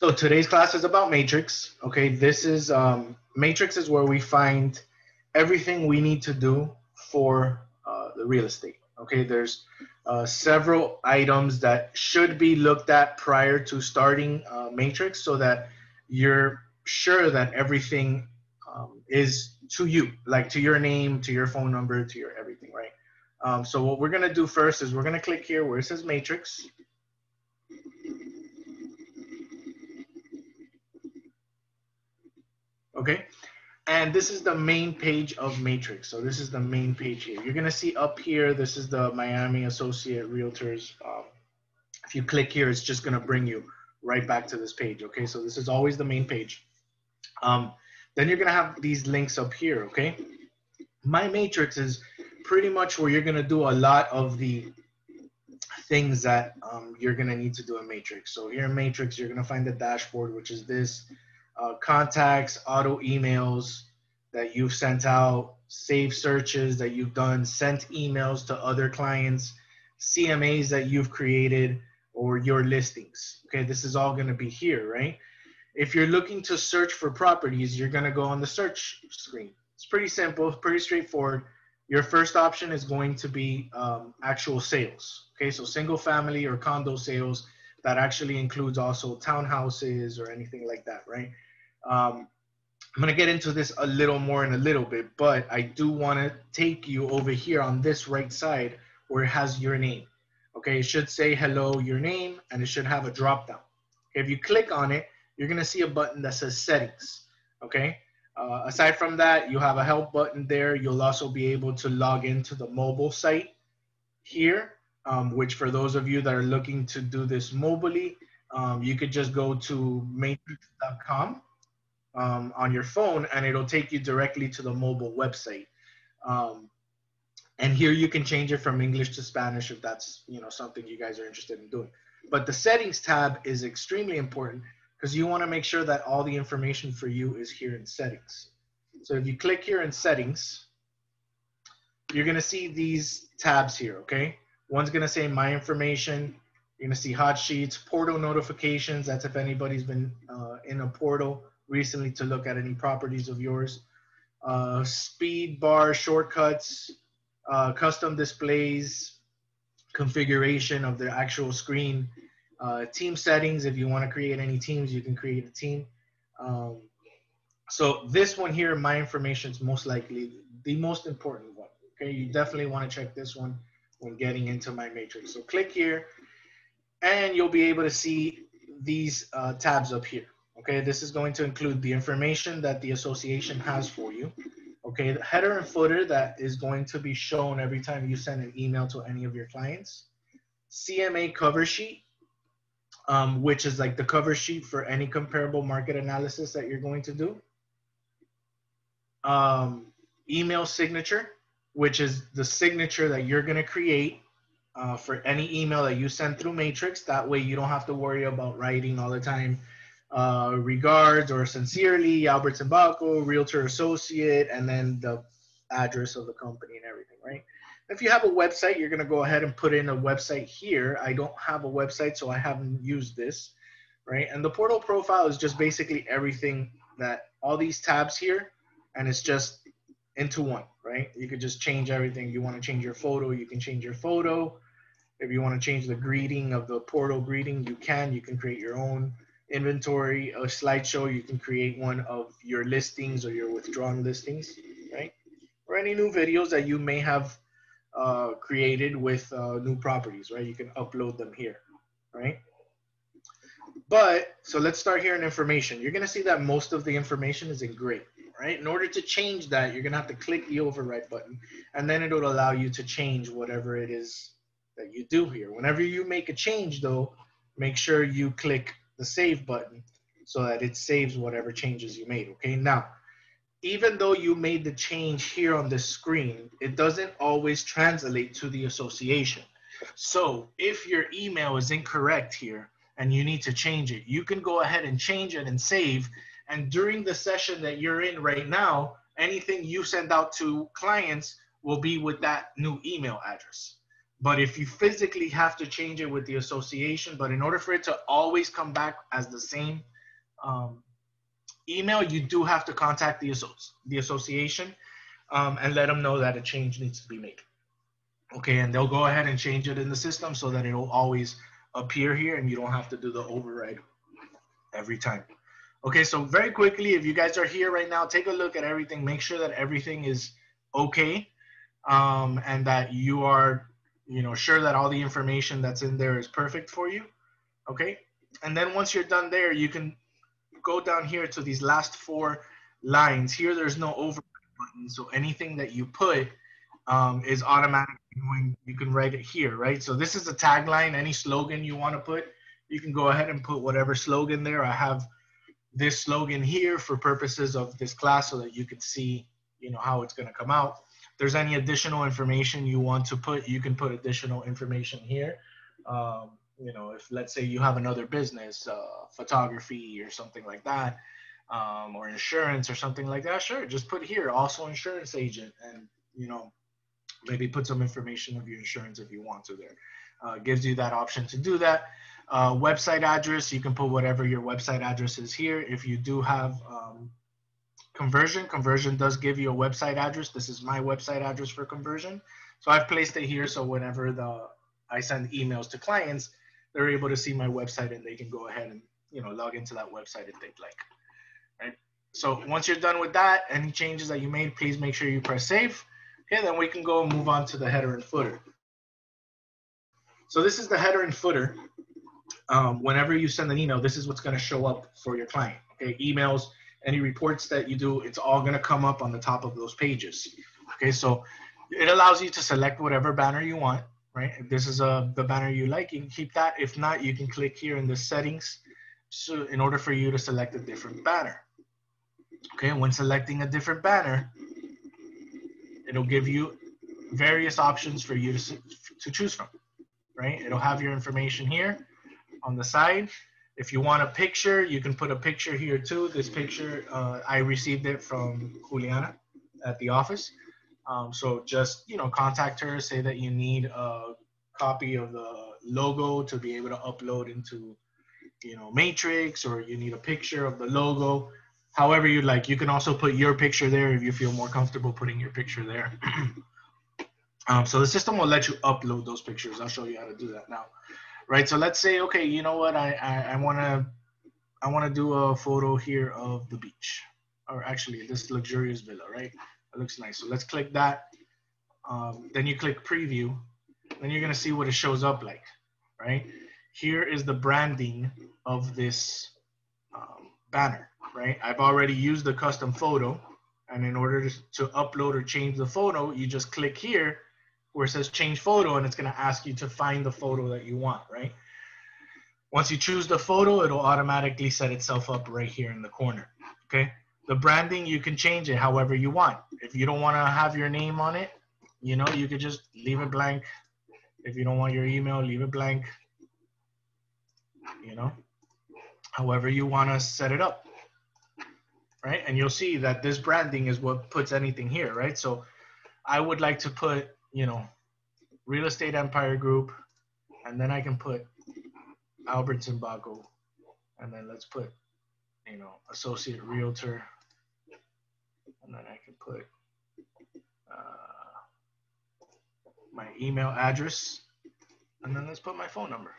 So today's class is about matrix. Okay, this is um, matrix is where we find everything we need to do for uh, the real estate. Okay, there's uh, several items that should be looked at prior to starting uh, matrix so that you're sure that everything um, is to you, like to your name, to your phone number, to your everything, right? Um, so what we're gonna do first is we're gonna click here where it says matrix. Okay, and this is the main page of Matrix. So this is the main page here. You're gonna see up here, this is the Miami Associate Realtors. Um, if you click here, it's just gonna bring you right back to this page. Okay, so this is always the main page. Um, then you're gonna have these links up here. Okay, My Matrix is pretty much where you're gonna do a lot of the things that um, you're gonna need to do in Matrix. So here in Matrix, you're gonna find the dashboard, which is this uh, contacts, auto emails that you've sent out, save searches that you've done, sent emails to other clients, CMAs that you've created, or your listings. Okay, this is all going to be here, right? If you're looking to search for properties, you're going to go on the search screen. It's pretty simple, pretty straightforward. Your first option is going to be um, actual sales. Okay, so single family or condo sales that actually includes also townhouses or anything like that, right? Um, I'm going to get into this a little more in a little bit, but I do want to take you over here on this right side where it has your name. Okay, it should say hello, your name, and it should have a drop down. If you click on it, you're going to see a button that says settings. Okay, uh, aside from that, you have a help button there. You'll also be able to log into the mobile site here, um, which for those of you that are looking to do this mobily, um, you could just go to matrix.com um, on your phone and it'll take you directly to the mobile website. Um, and here you can change it from English to Spanish if that's you know something you guys are interested in doing. But the settings tab is extremely important because you want to make sure that all the information for you is here in settings. So if you click here in settings, you're going to see these tabs here, okay? One's going to say my information. You're going to see hot sheets, portal notifications. That's if anybody's been uh, in a portal recently to look at any properties of yours. Uh, speed bar shortcuts, uh, custom displays, configuration of the actual screen, uh, team settings. If you want to create any teams, you can create a team. Um, so this one here, my information is most likely the most important one. Okay, you definitely want to check this one when getting into my matrix. So click here, and you'll be able to see these uh, tabs up here. Okay, this is going to include the information that the association has for you. Okay, the header and footer that is going to be shown every time you send an email to any of your clients. CMA cover sheet, um, which is like the cover sheet for any comparable market analysis that you're going to do. Um, email signature, which is the signature that you're going to create uh, for any email that you send through Matrix. That way you don't have to worry about writing all the time uh, regards or sincerely, Albert Timbaco, realtor associate, and then the address of the company and everything, right? If you have a website, you're going to go ahead and put in a website here. I don't have a website, so I haven't used this, right? And the portal profile is just basically everything that all these tabs here, and it's just into one, right? You could just change everything. You want to change your photo, you can change your photo. If you want to change the greeting of the portal greeting, you can. You can create your own inventory, a slideshow. You can create one of your listings or your withdrawn listings, right? Or any new videos that you may have uh, created with uh, new properties, right? You can upload them here, right? But, so let's start here in information. You're gonna see that most of the information is in gray, right? In order to change that, you're gonna have to click the override button and then it'll allow you to change whatever it is that you do here. Whenever you make a change though, make sure you click the save button so that it saves whatever changes you made, okay? Now, even though you made the change here on the screen, it doesn't always translate to the association. So if your email is incorrect here and you need to change it, you can go ahead and change it and save. And during the session that you're in right now, anything you send out to clients will be with that new email address. But if you physically have to change it with the association, but in order for it to always come back as the same um, email, you do have to contact the, the association um, and let them know that a change needs to be made. Okay, and they'll go ahead and change it in the system so that it'll always appear here and you don't have to do the override every time. Okay, so very quickly, if you guys are here right now, take a look at everything. Make sure that everything is okay um, and that you are, you know, sure that all the information that's in there is perfect for you. Okay, and then once you're done there, you can go down here to these last four lines. Here, there's no over button, so anything that you put um, is automatically going, you can write it here, right? So this is a tagline, any slogan you want to put, you can go ahead and put whatever slogan there. I have this slogan here for purposes of this class so that you can see, you know, how it's going to come out. There's any additional information you want to put, you can put additional information here. Um, you know, if let's say you have another business, uh, photography or something like that, um, or insurance or something like that, sure, just put here, also insurance agent, and you know, maybe put some information of your insurance if you want to there. Uh, gives you that option to do that. Uh, website address, you can put whatever your website address is here. If you do have um, conversion, conversion does give you a website address. This is my website address for conversion. So I've placed it here so whenever the I send emails to clients, they're able to see my website and they can go ahead and you know log into that website if they'd like. Right. So once you're done with that, any changes that you made, please make sure you press save. Okay, then we can go and move on to the header and footer. So this is the header and footer. Um, whenever you send an email, this is what's going to show up for your client. Okay, emails, any reports that you do, it's all going to come up on the top of those pages. Okay, so it allows you to select whatever banner you want, right? If this is a, uh, the banner you like, you can keep that. If not, you can click here in the settings so in order for you to select a different banner. Okay, when selecting a different banner, it'll give you various options for you to, to choose from, right? It'll have your information here on the side. If you want a picture, you can put a picture here too. This picture, uh, I received it from Juliana at the office. Um, so just, you know, contact her, say that you need a copy of the logo to be able to upload into, you know, Matrix or you need a picture of the logo however you like. You can also put your picture there if you feel more comfortable putting your picture there. um, so the system will let you upload those pictures. I'll show you how to do that now. Right. So let's say, okay, you know what? I, I, want to I want to do a photo here of the beach or actually this luxurious villa, right? It looks nice. So let's click that. Um, then you click preview. Then you're going to see what it shows up like, right? Here is the branding of this um, banner right? I've already used the custom photo. And in order to upload or change the photo, you just click here where it says change photo and it's gonna ask you to find the photo that you want, right? Once you choose the photo, it'll automatically set itself up right here in the corner, okay? The branding, you can change it however you want. If you don't wanna have your name on it, you know, you could just leave it blank. If you don't want your email, leave it blank, you know? However you wanna set it up right? And you'll see that this branding is what puts anything here, right? So I would like to put, you know, Real Estate Empire Group, and then I can put Albertson Baco, and then let's put, you know, Associate Realtor, and then I can put uh, my email address, and then let's put my phone number.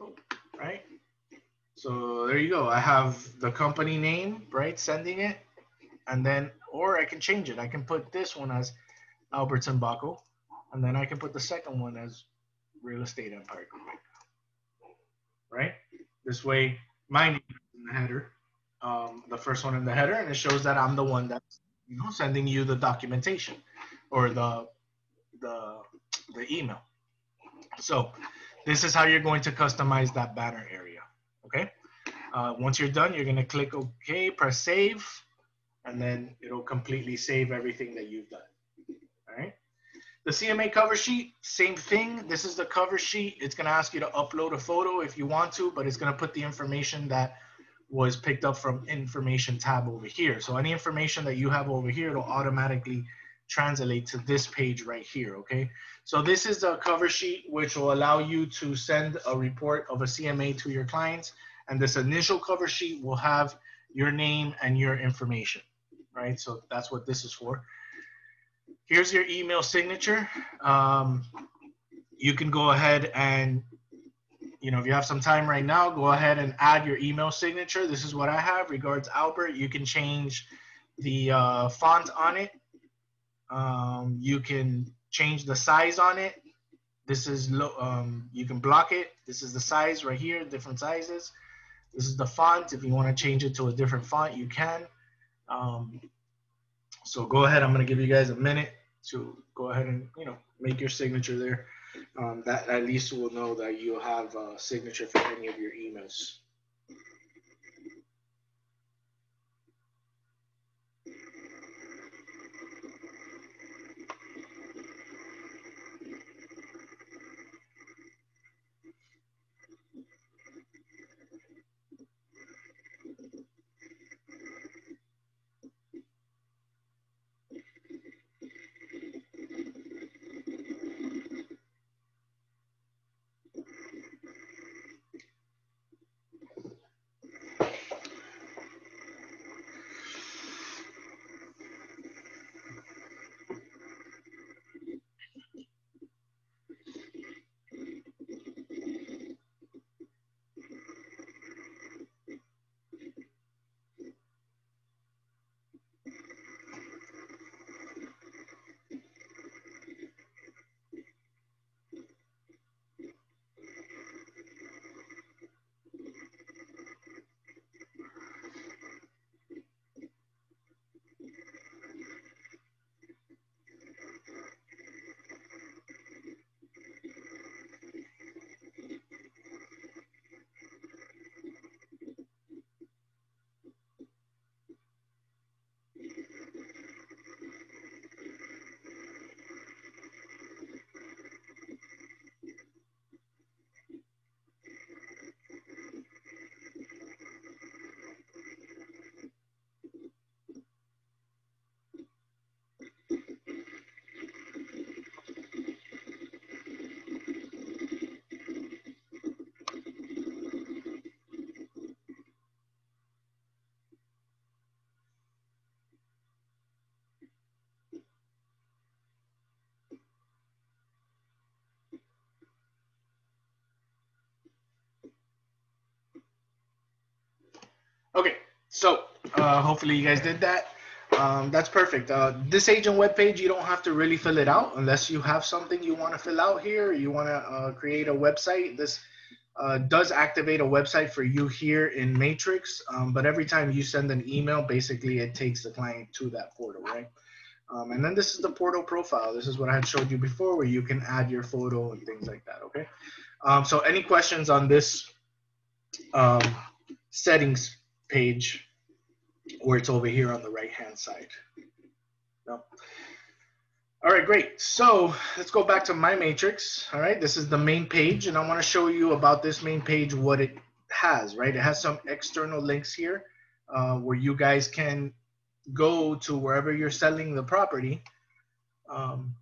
Oh, Right? So there you go. I have the company name, right? Sending it. And then, or I can change it. I can put this one as Albertson Baco. And then I can put the second one as Real Estate Empire. Right? This way, my name is in the header. Um, the first one in the header, and it shows that I'm the one that's you know sending you the documentation or the the the email. So this is how you're going to customize that banner area okay? Uh, once you're done, you're gonna click OK, press save, and then it'll completely save everything that you've done? The CMA cover sheet, same thing. This is the cover sheet. It's gonna ask you to upload a photo if you want to, but it's gonna put the information that was picked up from information tab over here. So any information that you have over here, it'll automatically translate to this page right here, okay? So this is a cover sheet which will allow you to send a report of a CMA to your clients. And this initial cover sheet will have your name and your information, right? So that's what this is for. Here's your email signature. Um, you can go ahead and, you know, if you have some time right now, go ahead and add your email signature. This is what I have. Regards, Albert. You can change the uh, font on it. Um, you can change the size on it. This is low, um, you can block it. This is the size right here, different sizes. This is the font. If you want to change it to a different font, you can. Um, so go ahead. I'm going to give you guys a minute to go ahead and, you know, make your signature there. Um, that at least will know that you have a signature for any of your emails. Uh, hopefully you guys did that. Um, that's perfect. Uh, this agent webpage, you don't have to really fill it out unless you have something you want to fill out here. You want to uh, create a website. This uh, does activate a website for you here in Matrix, um, but every time you send an email, basically it takes the client to that portal, right? Um, and then this is the portal profile. This is what I had showed you before where you can add your photo and things like that, okay? Um, so any questions on this um, settings page where it's over here on the right hand side. No. All right, great. So let's go back to my matrix. All right, this is the main page, and I want to show you about this main page what it has. Right, it has some external links here uh, where you guys can go to wherever you're selling the property um,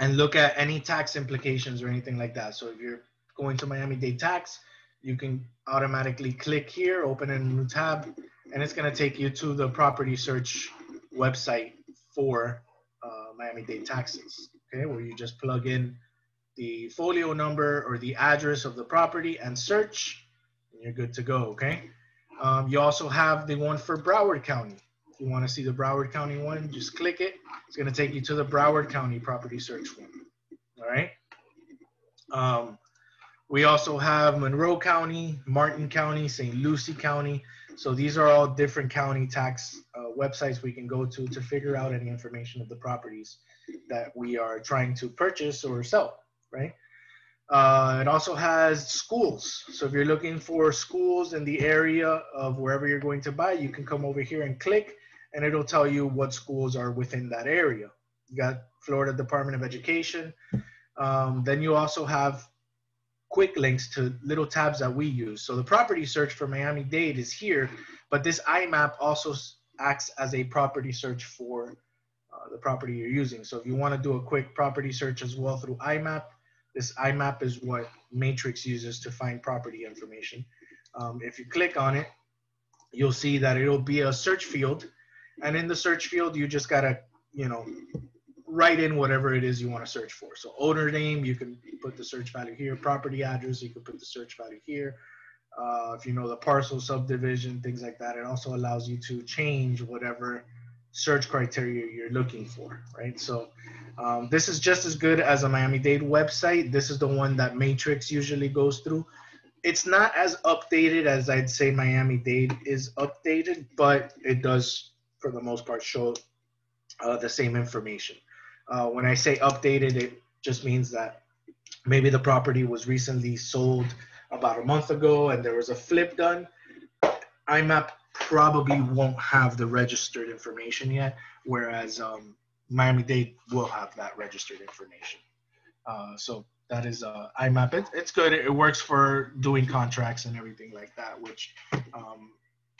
and look at any tax implications or anything like that. So if you're going to Miami-Dade tax, you can automatically click here, open a new tab, and it's gonna take you to the property search website for uh, Miami-Dade taxes, okay? Where you just plug in the folio number or the address of the property and search, and you're good to go, okay? Um, you also have the one for Broward County. If you wanna see the Broward County one, just click it. It's gonna take you to the Broward County property search one, all right? Um, we also have Monroe County, Martin County, St. Lucie County. So these are all different county tax uh, websites we can go to to figure out any information of the properties that we are trying to purchase or sell, right? Uh, it also has schools. So if you're looking for schools in the area of wherever you're going to buy, you can come over here and click and it'll tell you what schools are within that area. You got Florida Department of Education. Um, then you also have quick links to little tabs that we use. So the property search for Miami-Dade is here, but this IMAP also acts as a property search for uh, the property you're using. So if you want to do a quick property search as well through IMAP, this IMAP is what Matrix uses to find property information. Um, if you click on it, you'll see that it'll be a search field. And in the search field, you just gotta, you know, write in whatever it is you want to search for. So owner name, you can put the search value here. Property address, you can put the search value here. Uh, if you know the parcel subdivision, things like that. It also allows you to change whatever search criteria you're looking for, right? So um, this is just as good as a Miami-Dade website. This is the one that Matrix usually goes through. It's not as updated as I'd say Miami-Dade is updated, but it does, for the most part, show uh, the same information. Uh, when I say updated, it just means that maybe the property was recently sold about a month ago and there was a flip done. IMAP probably won't have the registered information yet, whereas um, Miami Dade will have that registered information. Uh, so that is uh, IMAP. It, it's good. It works for doing contracts and everything like that, which um,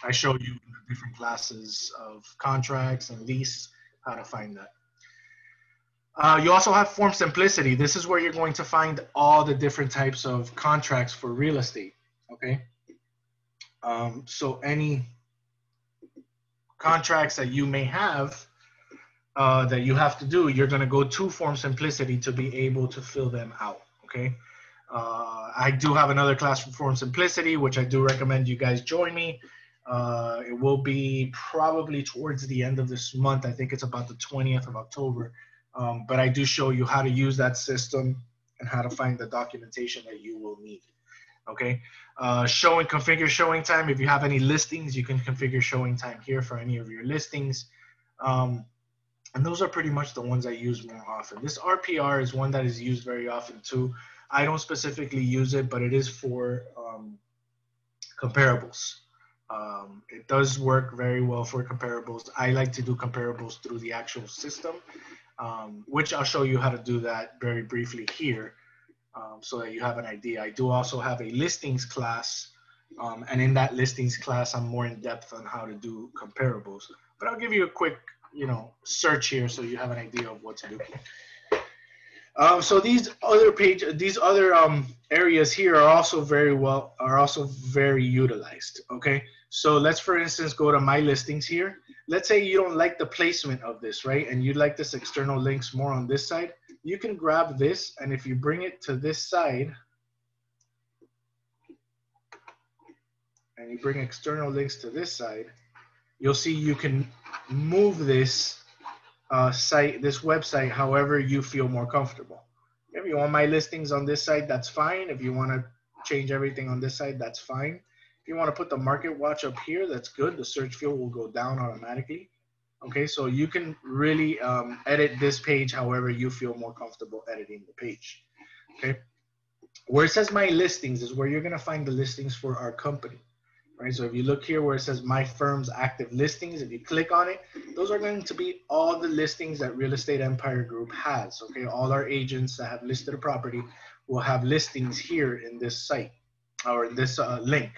I showed you in the different classes of contracts and lease, how to find that. Uh, you also have Form Simplicity. This is where you're going to find all the different types of contracts for real estate, okay? Um, so any contracts that you may have uh, that you have to do, you're going to go to Form Simplicity to be able to fill them out. Okay. Uh, I do have another class for Form Simplicity, which I do recommend you guys join me. Uh, it will be probably towards the end of this month. I think it's about the 20th of October. Um, but I do show you how to use that system and how to find the documentation that you will need. Okay. Uh, show and configure showing time. If you have any listings, you can configure showing time here for any of your listings. Um, and those are pretty much the ones I use more often. This RPR is one that is used very often too. I don't specifically use it, but it is for um, comparables. Um, it does work very well for comparables. I like to do comparables through the actual system, um, which I'll show you how to do that very briefly here um, so that you have an idea. I do also have a listings class, um, and in that listings class, I'm more in depth on how to do comparables. But I'll give you a quick, you know, search here so you have an idea of what to do. Um, so these other page, these other um, areas here are also very well, are also very utilized. Okay, so let's for instance go to my listings here. Let's say you don't like the placement of this, right? And you'd like this external links more on this side you can grab this and if you bring it to this side and you bring external links to this side, you'll see you can move this uh, site, this website, however you feel more comfortable. If you want my listings on this side, that's fine. If you want to change everything on this side, that's fine. You want to put the market watch up here, that's good. The search field will go down automatically. Okay, so you can really um, edit this page however you feel more comfortable editing the page. Okay, where it says my listings is where you're gonna find the listings for our company. Right, so if you look here where it says my firm's active listings, if you click on it, those are going to be all the listings that Real Estate Empire Group has. Okay, all our agents that have listed a property will have listings here in this site or in this uh, link.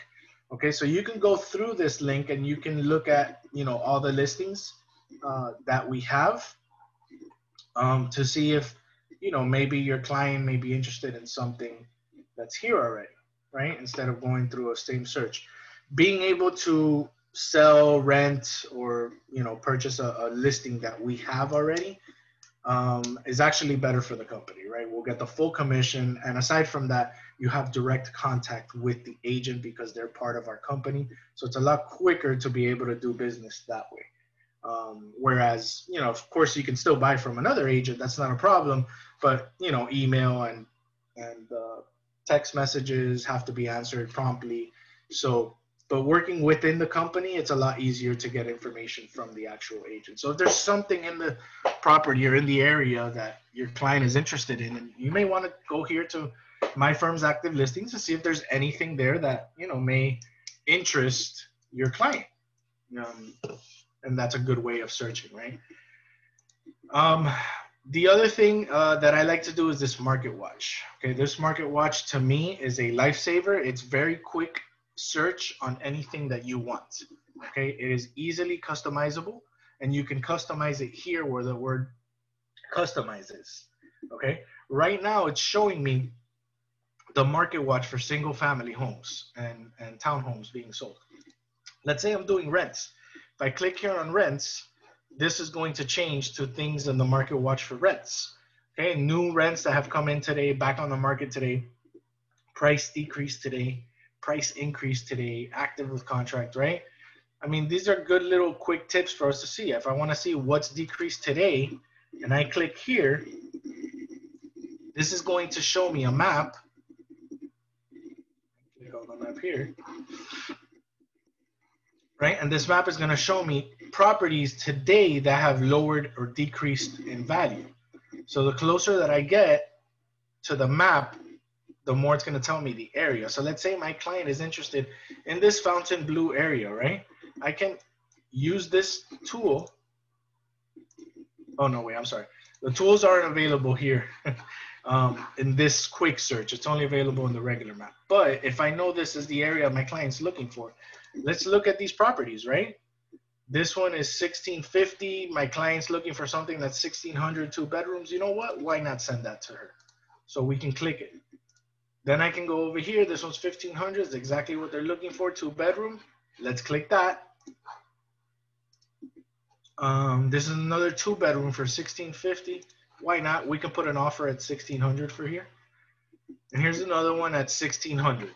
Okay, so you can go through this link and you can look at you know all the listings uh, that we have um, to see if you know maybe your client may be interested in something that's here already right? Instead of going through a same search. Being able to sell rent or you know purchase a, a listing that we have already um, is actually better for the company right we'll get the full commission and aside from that you have direct contact with the agent because they're part of our company so it's a lot quicker to be able to do business that way um, whereas, you know, of course, you can still buy from another agent. That's not a problem. But you know, email and and uh, text messages have to be answered promptly. So, but working within the company, it's a lot easier to get information from the actual agent. So if there's something in the property or in the area that your client is interested in, and you may want to go here to my firm's active listings to see if there's anything there that you know may interest your client. Um, and that's a good way of searching, right? Um, the other thing uh, that I like to do is this market watch. Okay, this market watch to me is a lifesaver. It's very quick search on anything that you want. Okay, it is easily customizable. and you can customize it here where the word customizes. Okay. Right now it's showing me the market watch for single family homes and, and townhomes being sold. Let's say I'm doing rents. If I click here on rents, this is going to change to things in the market watch for rents. Okay, new rents that have come in today, back on the market today, price decrease today, price increase today, active with contract, right? I mean, these are good little quick tips for us to see. If I want to see what's decreased today, and I click here, this is going to show me a map. Click on map here. Right, and this map is going to show me properties today that have lowered or decreased in value. So the closer that I get to the map, the more it's going to tell me the area. So let's say my client is interested in this Fontainebleau area, right? I can use this tool. Oh, no, wait, I'm sorry. The tools aren't available here um, in this quick search. It's only available in the regular map. But if I know this is the area my client's looking for, let's look at these properties, right? This one is 1650. My client's looking for something that's 1600, two bedrooms. You know what? Why not send that to her? So we can click it. Then I can go over here. This one's 1500. It's exactly what they're looking for, two bedroom. Let's click that. Um, this is another two bedroom for 1650. Why not? We can put an offer at 1600 for here. And here's another one at 1600.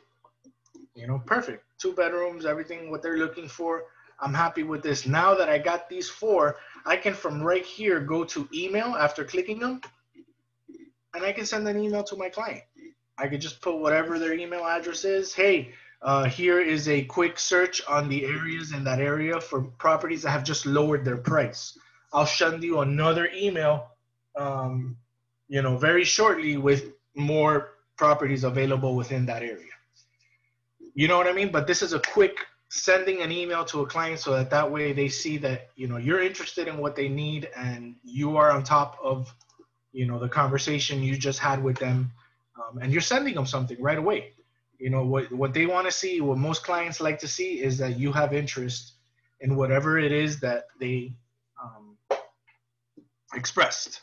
You know, perfect. Two bedrooms, everything what they're looking for. I'm happy with this. Now that I got these four, I can from right here go to email after clicking them and I can send an email to my client. I could just put whatever their email address is. Hey, uh, here is a quick search on the areas in that area for properties that have just lowered their price. I'll send you another email, um, you know, very shortly with more properties available within that area. You know what I mean? But this is a quick sending an email to a client so that that way they see that you know you're interested in what they need and you are on top of you know the conversation you just had with them um, and you're sending them something right away you know what what they want to see what most clients like to see is that you have interest in whatever it is that they um, expressed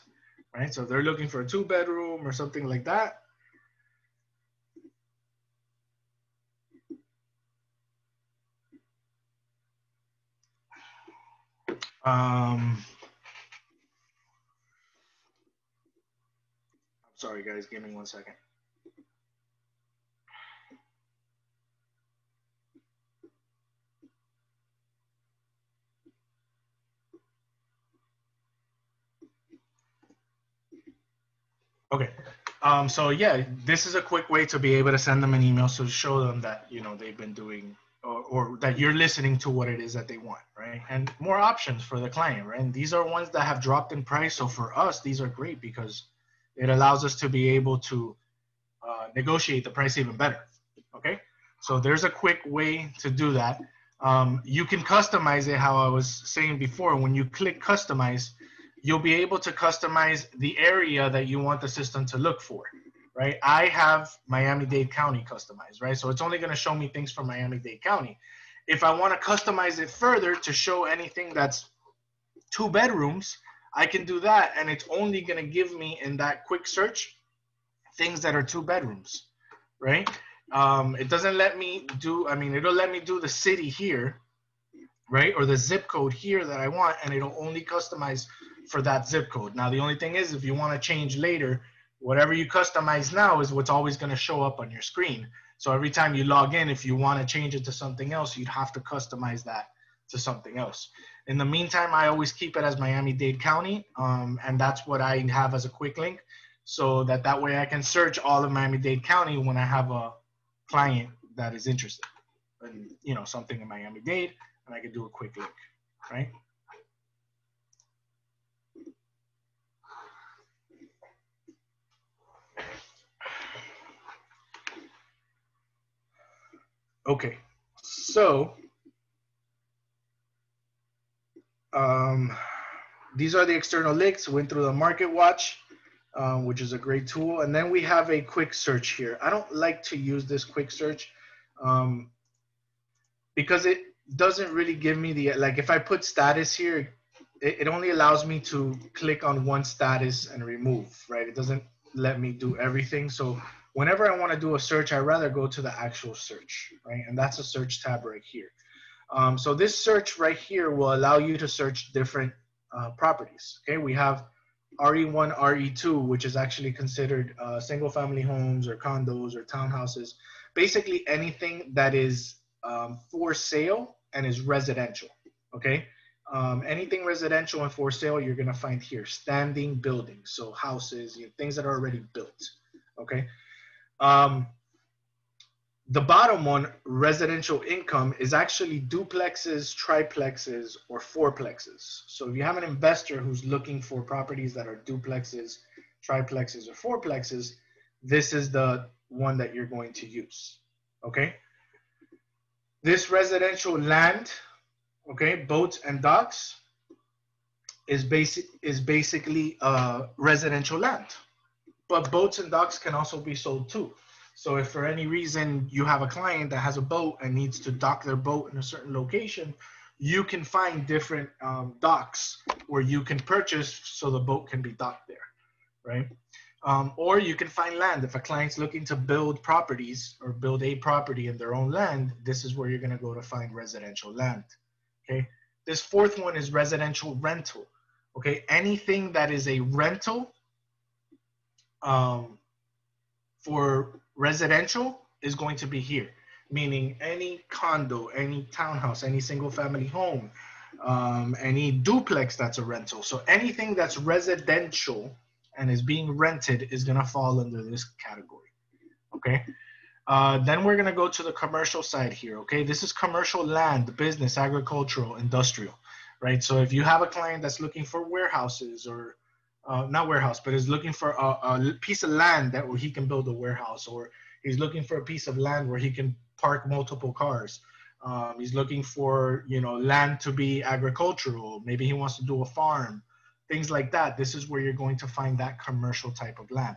right so they're looking for a two bedroom or something like that Um, I'm sorry, guys. Give me one second. Okay. Um, so yeah, this is a quick way to be able to send them an email to show them that you know they've been doing or, or, that you're listening to what it is that they want, right? And more options for the client, right? And these are ones that have dropped in price. So for us, these are great because it allows us to be able to uh, negotiate the price even better. Okay. So there's a quick way to do that. Um, you can customize it how I was saying before. When you click customize, you'll be able to customize the area that you want the system to look for right? I have Miami-Dade County customized, right? So it's only going to show me things from Miami-Dade County. If I want to customize it further to show anything that's two bedrooms, I can do that. And it's only going to give me in that quick search things that are two bedrooms, right? Um, it doesn't let me do, I mean, it'll let me do the city here, right? Or the zip code here that I want, and it'll only customize for that zip code. Now, the only thing is, if you want to change later, whatever you customize now is what's always going to show up on your screen. So every time you log in, if you want to change it to something else, you'd have to customize that to something else. In the meantime, I always keep it as Miami-Dade County, um, and that's what I have as a quick link, so that that way I can search all of Miami-Dade County when I have a client that is interested in, you know, something in Miami-Dade, and I can do a quick link, right? Okay, so um, these are the external links. Went through the Market Watch, um, which is a great tool, and then we have a quick search here. I don't like to use this quick search um, because it doesn't really give me the like. If I put status here, it, it only allows me to click on one status and remove, right? It doesn't let me do everything. So whenever I want to do a search, I rather go to the actual search, right? And that's a search tab right here. Um, so this search right here will allow you to search different uh, properties. Okay, we have RE1, RE2, which is actually considered uh, single family homes or condos or townhouses. Basically anything that is um, for sale and is residential. Okay, um, anything residential and for sale, you're gonna find here, standing buildings, so houses, you know, things that are already built. Okay. Um, the bottom one, residential income, is actually duplexes, triplexes, or fourplexes. So if you have an investor who's looking for properties that are duplexes, triplexes, or fourplexes, this is the one that you're going to use. Okay. This residential land, okay, boats and docks, is basic is basically uh, residential land. But boats and docks can also be sold too. So if for any reason you have a client that has a boat and needs to dock their boat in a certain location, you can find different um, docks where you can purchase so the boat can be docked there, right? Um, or you can find land. If a client's looking to build properties or build a property in their own land, this is where you're gonna go to find residential land, okay? This fourth one is residential rental, okay? Anything that is a rental um, for residential is going to be here, meaning any condo, any townhouse, any single family home, um, any duplex that's a rental. So anything that's residential and is being rented is going to fall under this category. Okay. Uh, then we're going to go to the commercial side here. Okay. This is commercial land, business, agricultural, industrial, right? So if you have a client that's looking for warehouses or uh, not warehouse, but is looking for a, a, piece of land that where he can build a warehouse, or he's looking for a piece of land where he can park multiple cars. Um, he's looking for you know land to be agricultural. Maybe he wants to do a farm, things like that. This is where you're going to find that commercial type of land.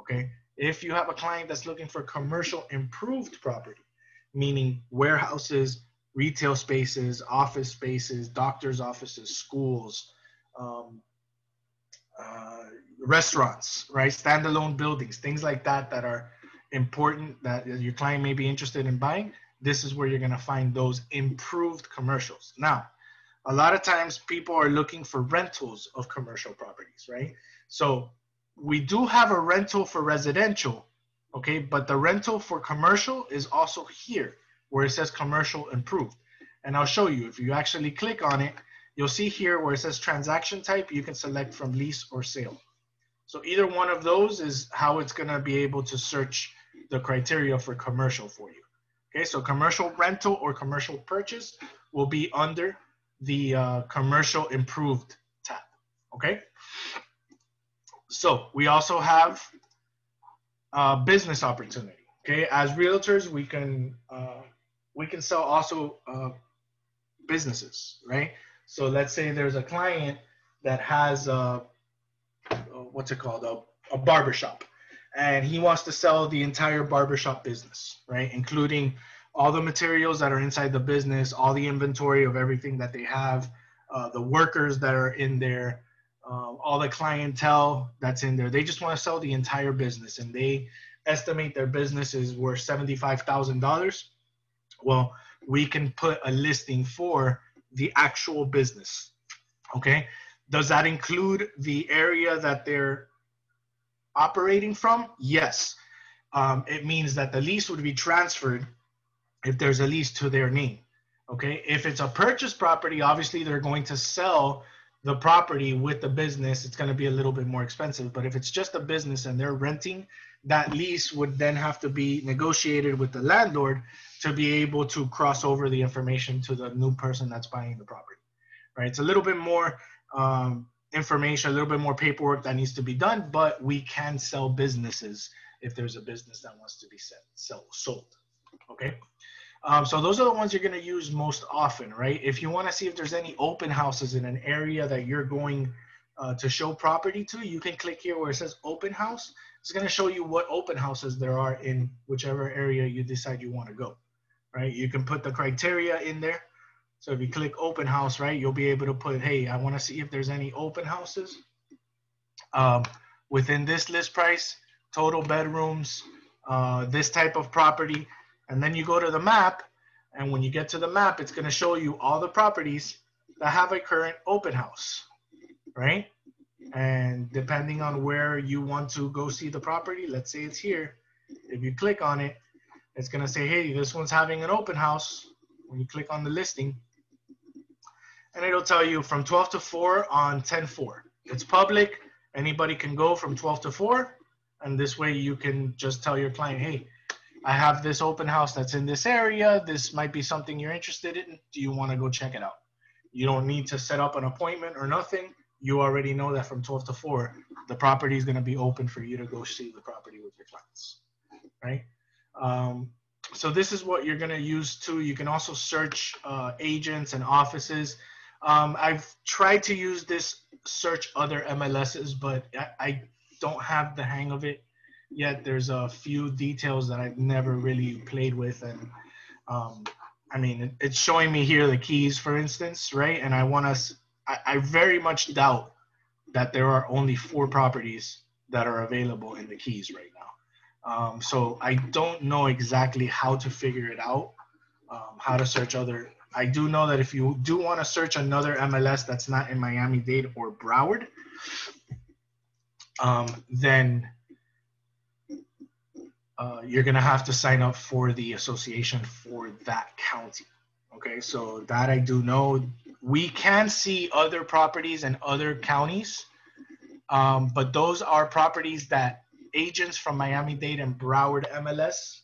Okay. If you have a client that's looking for commercial improved property, meaning warehouses, retail spaces, office spaces, doctors' offices, schools, um, uh, restaurants, right? Standalone buildings, things like that that are important that your client may be interested in buying. This is where you're going to find those improved commercials. Now, a lot of times people are looking for rentals of commercial properties, right? So we do have a rental for residential, okay? But the rental for commercial is also here where it says commercial improved. And I'll show you, if you actually click on it, You'll see here where it says transaction type, you can select from lease or sale. So either one of those is how it's gonna be able to search the criteria for commercial for you. Okay, so commercial rental or commercial purchase will be under the uh, commercial improved tab, okay? So we also have uh, business opportunity, okay? As realtors, we can, uh, we can sell also uh, businesses, right? So let's say there's a client that has a, what's it called, a, a barbershop, and he wants to sell the entire barbershop business, right? Including all the materials that are inside the business, all the inventory of everything that they have, uh, the workers that are in there, uh, all the clientele that's in there. They just want to sell the entire business, and they estimate their business is worth seventy-five thousand dollars. Well, we can put a listing for the actual business. Okay. Does that include the area that they're operating from? Yes. Um, it means that the lease would be transferred if there's a lease to their name. Okay. If it's a purchase property, obviously they're going to sell the property with the business. It's going to be a little bit more expensive. But if it's just a business and they're renting, that lease would then have to be negotiated with the landlord to be able to cross over the information to the new person that's buying the property, right? It's a little bit more um, information, a little bit more paperwork that needs to be done, but we can sell businesses if there's a business that wants to be set, sell, sold, okay? Um, so those are the ones you're going to use most often, right? If you want to see if there's any open houses in an area that you're going uh, to show property to, you can click here where it says open house. It's going to show you what open houses there are in whichever area you decide you want to go right? You can put the criteria in there So if you click open house, right, you'll be able to put, hey, I want to see if there's any open houses um, within this list price, total bedrooms, uh, this type of property. And then you go to the map. And when you get to the map, it's going to show you all the properties that have a current open house, right? And depending on where you want to go see the property, let's say it's here. If you click on it, it's going to say, hey, this one's having an open house. When you click on the listing, and it'll tell you from 12 to 4 on 10 4. It's public. Anybody can go from 12 to 4. And this way you can just tell your client, hey, I have this open house that's in this area. This might be something you're interested in. Do you want to go check it out? You don't need to set up an appointment or nothing. You already know that from 12 to 4, the property is going to be open for you to go see the property with your clients, right? Um, so this is what you're going to use too. You can also search uh, agents and offices. Um, I've tried to use this search other MLSs, but I, I, don't have the hang of it yet. There's a few details that I've never really played with, and um, I mean, it, it's showing me here the keys, for instance, right? And I want us. I, I very much doubt that there are only four properties that are available in the keys right now. Um, so I don't know exactly how to figure it out, um, how to search other I do know that if you do want to search another MLS that's not in Miami Dade or Broward, um, then uh, you're going to have to sign up for the association for that county. Okay, so that I do know. We can see other properties in other counties, um, but those are properties that agents from Miami Dade and Broward MLS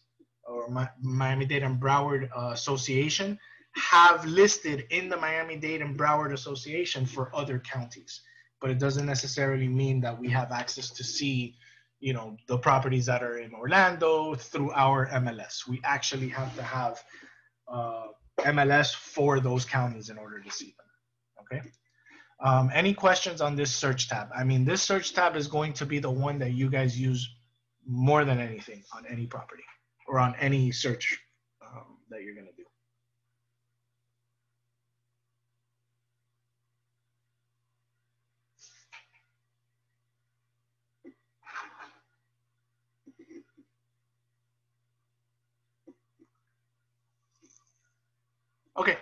or Miami Dade and Broward uh, Association have listed in the Miami-Dade and Broward Association for other counties. But it doesn't necessarily mean that we have access to see, you know, the properties that are in Orlando through our MLS. We actually have to have uh, MLS for those counties in order to see them. Okay. Um, any questions on this search tab? I mean, this search tab is going to be the one that you guys use more than anything on any property or on any search um, that you're going to do. Okay,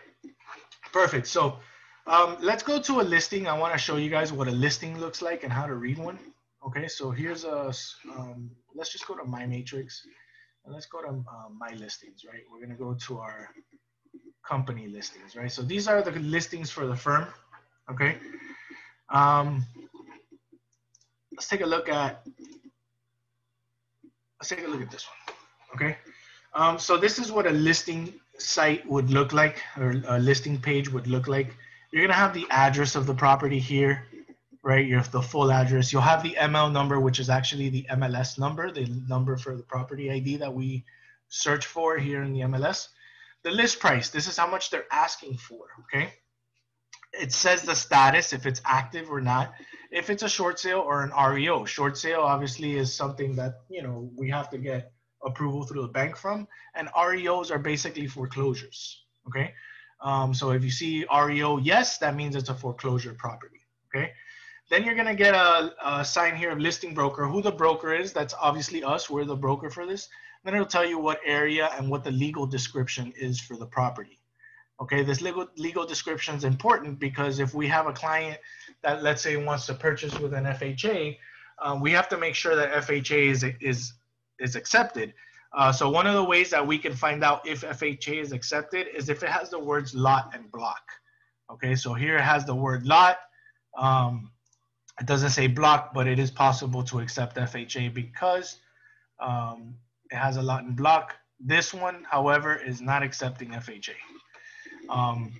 perfect. So um, let's go to a listing. I want to show you guys what a listing looks like and how to read one. Okay, so here's a, um, let's just go to my matrix and let's go to uh, my listings, right? We're gonna go to our company listings, right? So these are the listings for the firm, okay? Um, let's take a look at, let's take a look at this one, okay? Um, so this is what a listing site would look like, or a listing page would look like. You're gonna have the address of the property here, right? You have the full address. You'll have the ML number, which is actually the MLS number, the number for the property ID that we search for here in the MLS. The list price, this is how much they're asking for, okay? It says the status, if it's active or not. If it's a short sale or an REO. Short sale obviously is something that, you know, we have to get approval through the bank from. And REOs are basically foreclosures. Okay. Um, so if you see REO, yes, that means it's a foreclosure property. Okay. Then you're going to get a, a, sign here of listing broker, who the broker is. That's obviously us. We're the broker for this. Then it'll tell you what area and what the legal description is for the property. Okay, this legal, legal description is important because if we have a client that, let's say, wants to purchase with an FHA, um, we have to make sure that FHA is, is is accepted. Uh, so one of the ways that we can find out if FHA is accepted is if it has the words lot and block. Okay, so here it has the word lot. Um, it doesn't say block, but it is possible to accept FHA because um, it has a lot and block. This one, however, is not accepting FHA. Um,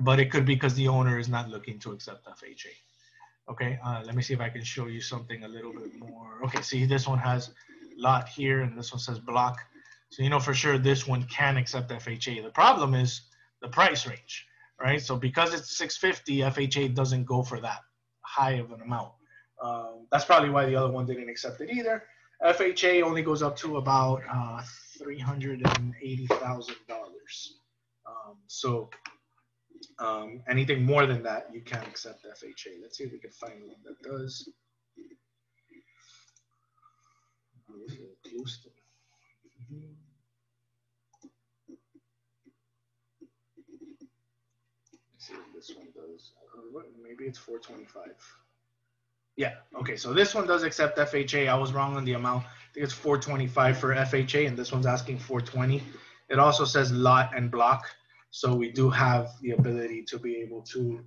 but it could be because the owner is not looking to accept FHA. Okay, uh, let me see if I can show you something a little bit more. Okay, see this one has lot here, and this one says block. So you know for sure this one can accept FHA. The problem is the price range, right? So because it's 650, FHA doesn't go for that high of an amount. Um, that's probably why the other one didn't accept it either. FHA only goes up to about uh, $380,000. Um, so Um, anything more than that, you can't accept FHA. Let's see if we can find one that does. See if this one does. Uh, maybe it's 425. Yeah, okay, so this one does accept FHA. I was wrong on the amount. I think it's 425 for FHA, and this one's asking 420. It also says lot and block, so we do have the ability to be able to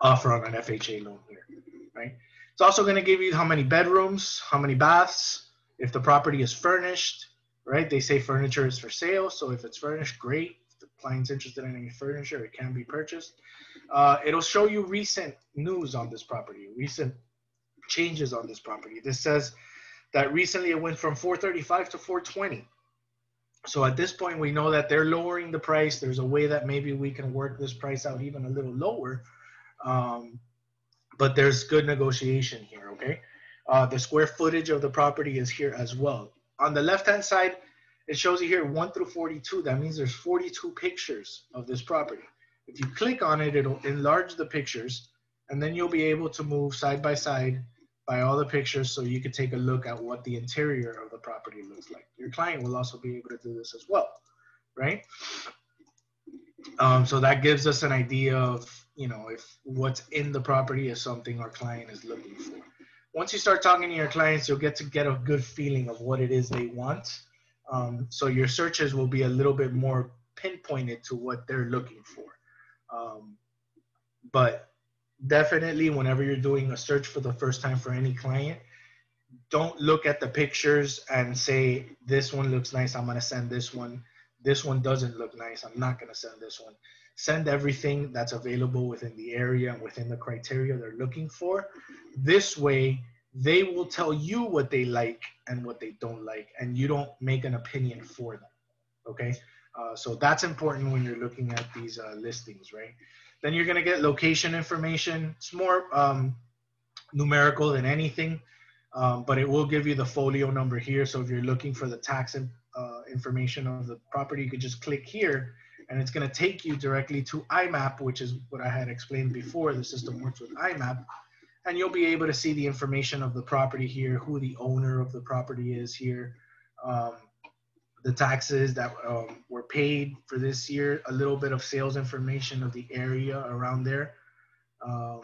offer on an FHA loan here, right? It's also going to give you how many bedrooms, how many baths, if the property is furnished, right? They say furniture is for sale, so if it's furnished, great If the client's interested in any furniture, it can be purchased. Uh, it'll show you recent news on this property, recent changes on this property. This says that recently it went from 435 to 420. So at this point, we know that they're lowering the price. There's a way that maybe we can work this price out even a little lower. Um, but there's good negotiation here, okay? Uh, the square footage of the property is here as well. On the left-hand side, it shows you here 1 through 42. That means there's 42 pictures of this property. If you click on it, it'll enlarge the pictures, and then you'll be able to move side by side by all the pictures so you can take a look at what the interior of the property looks like. Your client will also be able to do this as well, right? Um, so that gives us an idea of, you know, if what's in the property is something our client is looking for. Once you start talking to your clients, you'll get to get a good feeling of what it is they want um, so your searches will be a little bit more pinpointed to what they're looking for. Um, but definitely, whenever you're doing a search for the first time for any client, don't look at the pictures and say, this one looks nice, I'm going to send this one. This one doesn't look nice, I'm not going to send this one. Send everything that's available within the area and within the criteria they're looking for. This way, they will tell you what they like and what they don't like, and you don't make an opinion for them. Okay, uh, so that's important when you're looking at these uh, listings, right? Then you're gonna get location information. It's more um, numerical than anything, um, but it will give you the folio number here. So if you're looking for the tax uh, information of the property, you could just click here and it's going to take you directly to IMAP, which is what I had explained before. The system works with IMAP and you'll be able to see the information of the property here, who the owner of the property is here, um, the taxes that um, were paid for this year, a little bit of sales information of the area around there, um,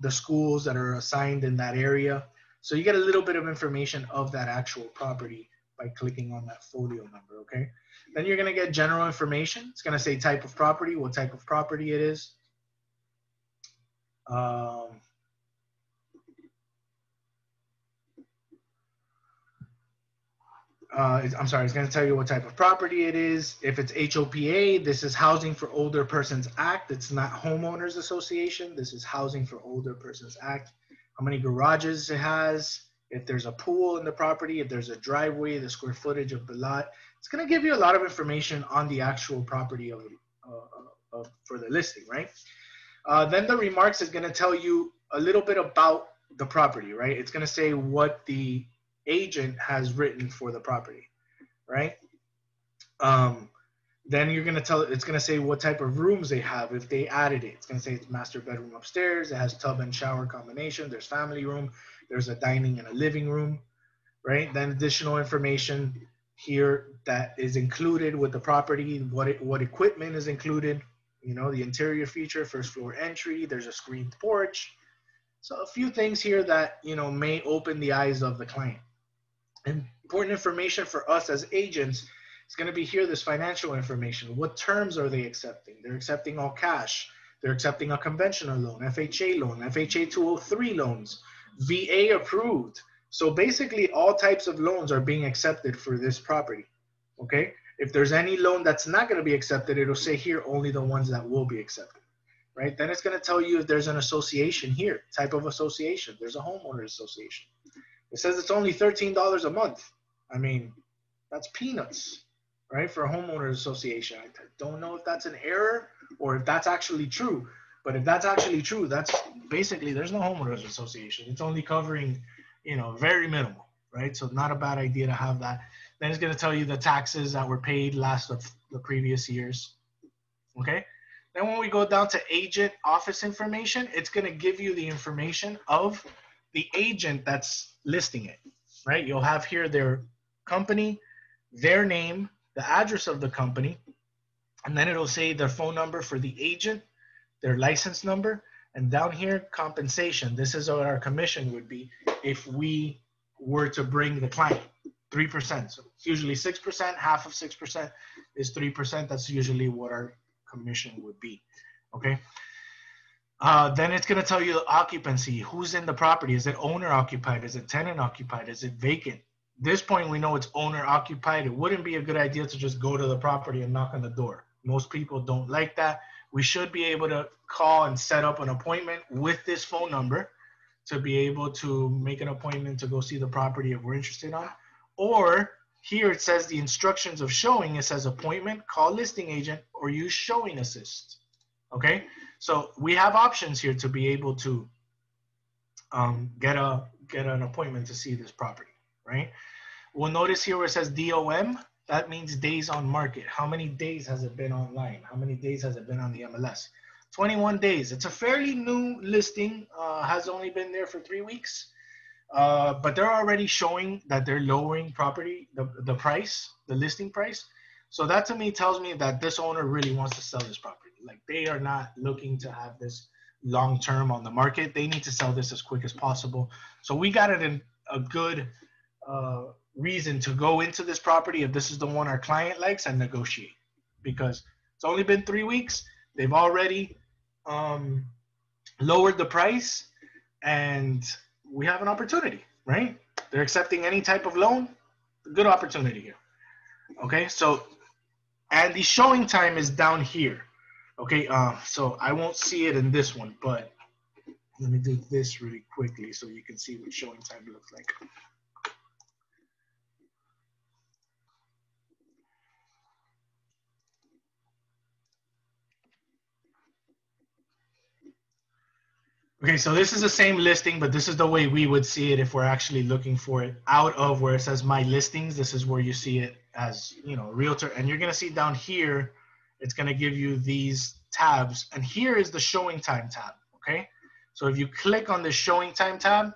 the schools that are assigned in that area. So you get a little bit of information of that actual property by clicking on that folio number, okay? Then you're gonna get general information. It's gonna say type of property, what type of property it is. Um, uh, I'm sorry, it's going to tell you what type of property it is. If it's HOPA, this is Housing for Older Persons Act. It's not Homeowners Association. This is Housing for Older Persons Act. How many garages it has, if there's a pool in the property, if there's a driveway, the square footage of the lot. It's going to give you a lot of information on the actual property of, uh, of for the listing, right? Uh, then the remarks is going to tell you a little bit about the property, right? It's going to say what the agent has written for the property, right? Um, then you're gonna tell it's gonna say what type of rooms they have if they added it. It's gonna say it's master bedroom upstairs. It has tub and shower combination. There's family room. There's a dining and a living room, right? Then additional information here that is included with the property. What it, what equipment is included? You know, the interior feature, first floor entry. There's a screened porch. So a few things here that you know may open the eyes of the client important information for us as agents is going to be here this financial information. What terms are they accepting? They're accepting all cash. They're accepting a conventional loan, FHA loan, FHA 203 loans, VA approved. So basically, all types of loans are being accepted for this property. Okay. If there's any loan that's not going to be accepted, it'll say here only the ones that will be accepted. Right. Then it's going to tell you if there's an association here, type of association. There's a homeowner association. It says it's only $13 a month. I mean, that's peanuts, right? For a homeowners association. I don't know if that's an error or if that's actually true. But if that's actually true, that's basically there's no homeowners association. It's only covering, you know, very minimal, right? So not a bad idea to have that. Then it's going to tell you the taxes that were paid last of the previous years. Okay. Then when we go down to agent office information, it's going to give you the information of the agent that's listing it, right? You'll have here their company, their name, the address of the company, and then it'll say their phone number for the agent, their license number, and down here, compensation. This is what our commission would be if we were to bring the client, 3%. So it's usually 6%, half of 6% is 3%. That's usually what our commission would be, okay? Uh, then it's gonna tell you the occupancy, who's in the property. Is it owner occupied? Is it tenant occupied? Is it vacant? This point, we know it's owner occupied. It wouldn't be a good idea to just go to the property and knock on the door. Most people don't like that. We should be able to call and set up an appointment with this phone number to be able to make an appointment to go see the property if we're interested on. Or here it says the instructions of showing, it says appointment, call listing agent, or use showing assist. Okay, so we have options here to be able to um, get a get an appointment to see this property, right? We'll notice here where it says DOM, that means days on market. How many days has it been online? How many days has it been on the MLS? 21 days. It's a fairly new listing, uh, has only been there for three weeks. Uh, but they're already showing that they're lowering property, the, the price, the listing price. So that to me tells me that this owner really wants to sell this property. Like they are not looking to have this long term on the market. They need to sell this as quick as possible. So we got it in a good uh, reason to go into this property if this is the one our client likes and negotiate because it's only been three weeks. They've already um, lowered the price and we have an opportunity, right? They're accepting any type of loan. Good opportunity here. Okay, so and the showing time is down here. Okay, uh, so I won't see it in this one, but let me do this really quickly so you can see what showing time looks like. Okay, so this is the same listing, but this is the way we would see it if we're actually looking for it out of where it says my listings. This is where you see it as, you know, realtor. And you're going to see down here, it's going to give you these tabs. And here is the showing time tab, okay? So if you click on the showing time tab,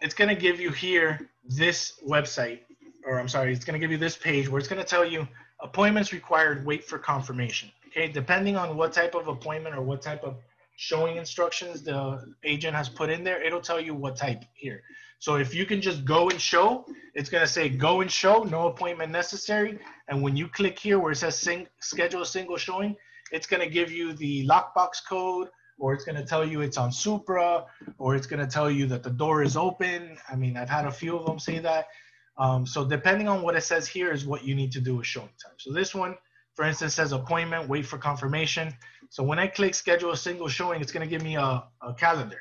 it's going to give you here this website, or I'm sorry, it's going to give you this page where it's going to tell you appointments required, wait for confirmation. Okay, depending on what type of appointment or what type of showing instructions the agent has put in there, it'll tell you what type here. So if you can just go and show, it's gonna say go and show, no appointment necessary. And when you click here where it says sing, schedule a single showing, it's gonna give you the lockbox code, or it's gonna tell you it's on Supra, or it's gonna tell you that the door is open. I mean, I've had a few of them say that. Um, so depending on what it says here is what you need to do with showing time. So this one, for instance, says appointment, wait for confirmation. So when I click schedule a single showing, it's gonna give me a, a calendar,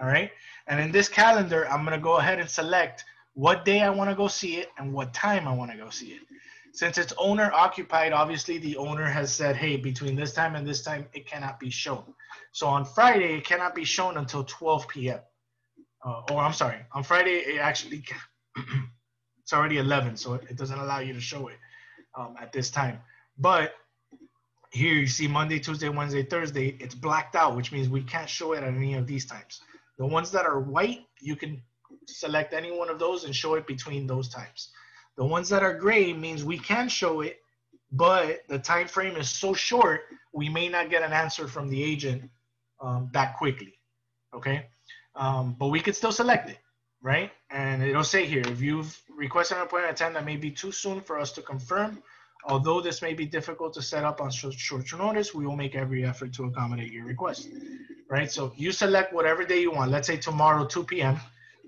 all right? And in this calendar, I'm gonna go ahead and select what day I wanna go see it and what time I wanna go see it. Since it's owner occupied, obviously the owner has said, hey, between this time and this time, it cannot be shown. So on Friday, it cannot be shown until 12 p.m. Uh, or I'm sorry, on Friday, it actually, it's already 11, so it doesn't allow you to show it um, at this time. But here you see Monday, Tuesday, Wednesday, Thursday, it's blacked out, which means we can't show it at any of these times. The ones that are white, you can select any one of those and show it between those times. The ones that are gray means we can show it, but the time frame is so short, we may not get an answer from the agent um, that quickly. Okay, um, but we could still select it, right? And it'll say here, if you've requested an appointment at time that may be too soon for us to confirm, Although this may be difficult to set up on short, short notice, we will make every effort to accommodate your request, right? So you select whatever day you want. Let's say tomorrow, 2 p.m.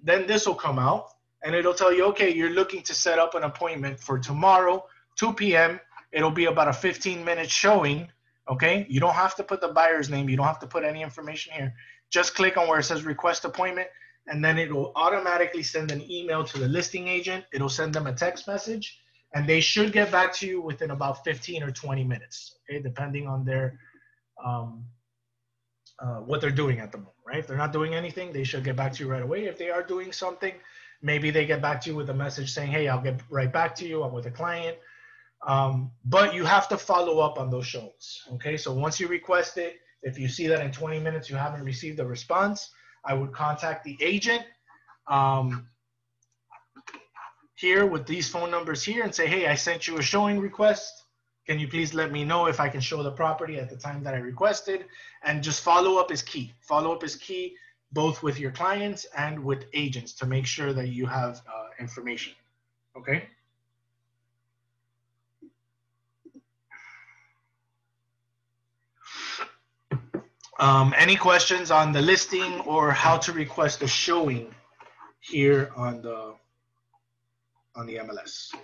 Then this will come out and it'll tell you, okay, you're looking to set up an appointment for tomorrow, 2 p.m. It'll be about a 15 minute showing, okay? You don't have to put the buyer's name. You don't have to put any information here. Just click on where it says request appointment and then it will automatically send an email to the listing agent. It'll send them a text message and they should get back to you within about 15 or 20 minutes, okay, depending on their um, uh, what they're doing at the moment, right? If they're not doing anything, they should get back to you right away. If they are doing something, maybe they get back to you with a message saying, "Hey, I'll get right back to you. I'm with a client." Um, but you have to follow up on those shows Okay, so once you request it, if you see that in 20 minutes you haven't received a response, I would contact the agent um, here with these phone numbers here and say, hey, I sent you a showing request. Can you please let me know if I can show the property at the time that I requested? And just follow up is key. Follow up is key both with your clients and with agents to make sure that you have uh, information. Okay. Um, any questions on the listing or how to request a showing here on the on the MLS?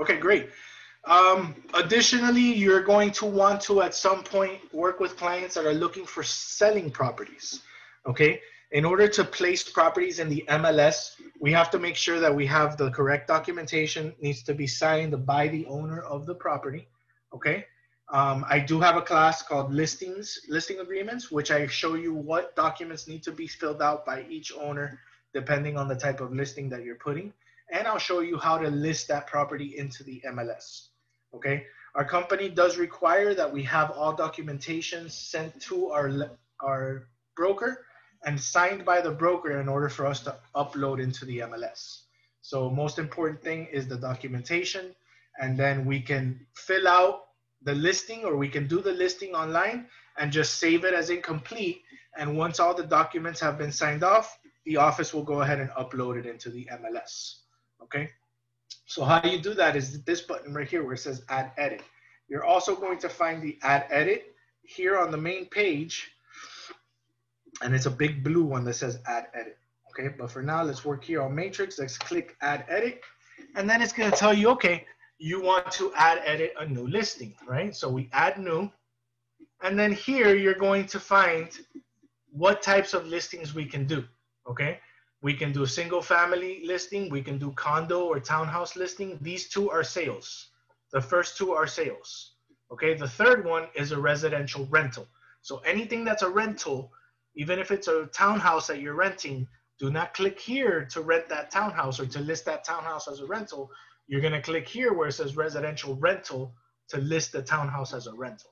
Okay, great. Um, additionally, you're going to want to at some point work with clients that are looking for selling properties. Okay, in order to place properties in the MLS, we have to make sure that we have the correct documentation needs to be signed by the owner of the property. Okay. Um, I do have a class called listings, listing agreements, which I show you what documents need to be filled out by each owner, depending on the type of listing that you're putting. And I'll show you how to list that property into the MLS. Okay. Our company does require that we have all documentation sent to our, our broker and signed by the broker in order for us to upload into the MLS. So most important thing is the documentation and then we can fill out the listing or we can do the listing online and just save it as incomplete. And once all the documents have been signed off, the office will go ahead and upload it into the MLS. Okay. So how you do that is this button right here where it says add edit. You're also going to find the add edit here on the main page and it's a big blue one that says add edit. Okay, but for now, let's work here on matrix. Let's click add edit. And then it's gonna tell you, okay, you want to add edit a new listing, right? So we add new. And then here you're going to find what types of listings we can do, okay? We can do single family listing. We can do condo or townhouse listing. These two are sales. The first two are sales. Okay, the third one is a residential rental. So anything that's a rental, even if it's a townhouse that you're renting, do not click here to rent that townhouse or to list that townhouse as a rental. You're gonna click here where it says residential rental to list the townhouse as a rental.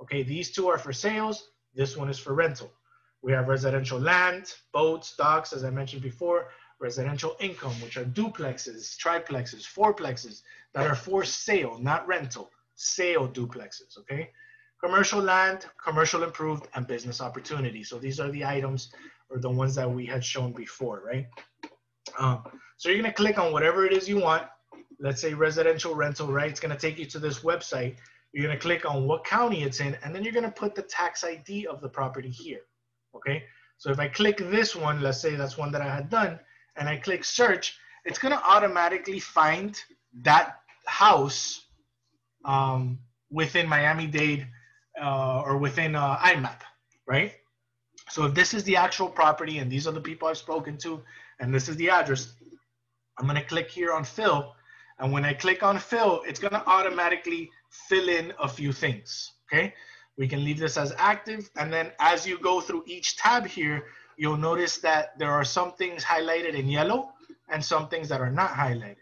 Okay, these two are for sales. This one is for rental. We have residential land, boats, docks, as I mentioned before, residential income, which are duplexes, triplexes, fourplexes that are for sale, not rental, sale duplexes, okay? Commercial land, commercial improved, and business opportunity. So these are the items or the ones that we had shown before, right? Um, so you're gonna click on whatever it is you want. Let's say residential rental, right? It's gonna take you to this website. You're gonna click on what county it's in, and then you're gonna put the tax ID of the property here, okay? So if I click this one, let's say that's one that I had done, and I click search, it's gonna automatically find that house um, within Miami-Dade uh, or within uh, IMAP, right? So if this is the actual property and these are the people I've spoken to and this is the address, I'm gonna click here on fill. And when I click on fill, it's gonna automatically fill in a few things, okay? We can leave this as active. And then as you go through each tab here, you'll notice that there are some things highlighted in yellow and some things that are not highlighted.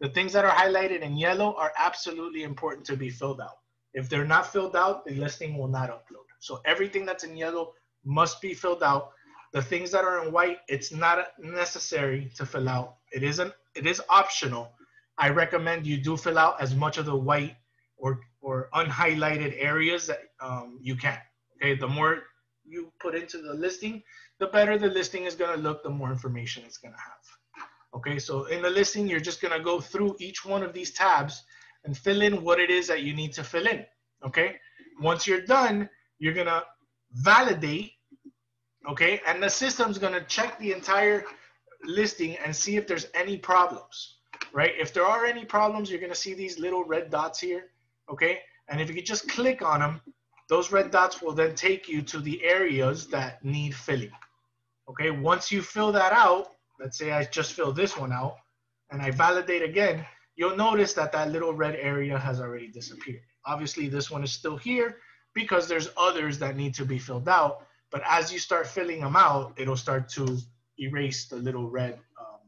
The things that are highlighted in yellow are absolutely important to be filled out. If they're not filled out, the listing will not upload. So everything that's in yellow must be filled out. The things that are in white, it's not necessary to fill out. It isn't, it is optional. I recommend you do fill out as much of the white or, or unhighlighted areas that um, you can. Okay, the more you put into the listing, the better the listing is gonna look, the more information it's gonna have. Okay, so in the listing, you're just gonna go through each one of these tabs and fill in what it is that you need to fill in. Okay. Once you're done, you're going to validate. Okay. And the system's going to check the entire listing and see if there's any problems. Right. If there are any problems, you're going to see these little red dots here. Okay. And if you just click on them, those red dots will then take you to the areas that need filling. Okay. Once you fill that out, let's say I just fill this one out and I validate again, you'll notice that that little red area has already disappeared. Obviously, this one is still here because there's others that need to be filled out. But as you start filling them out, it'll start to erase the little red um,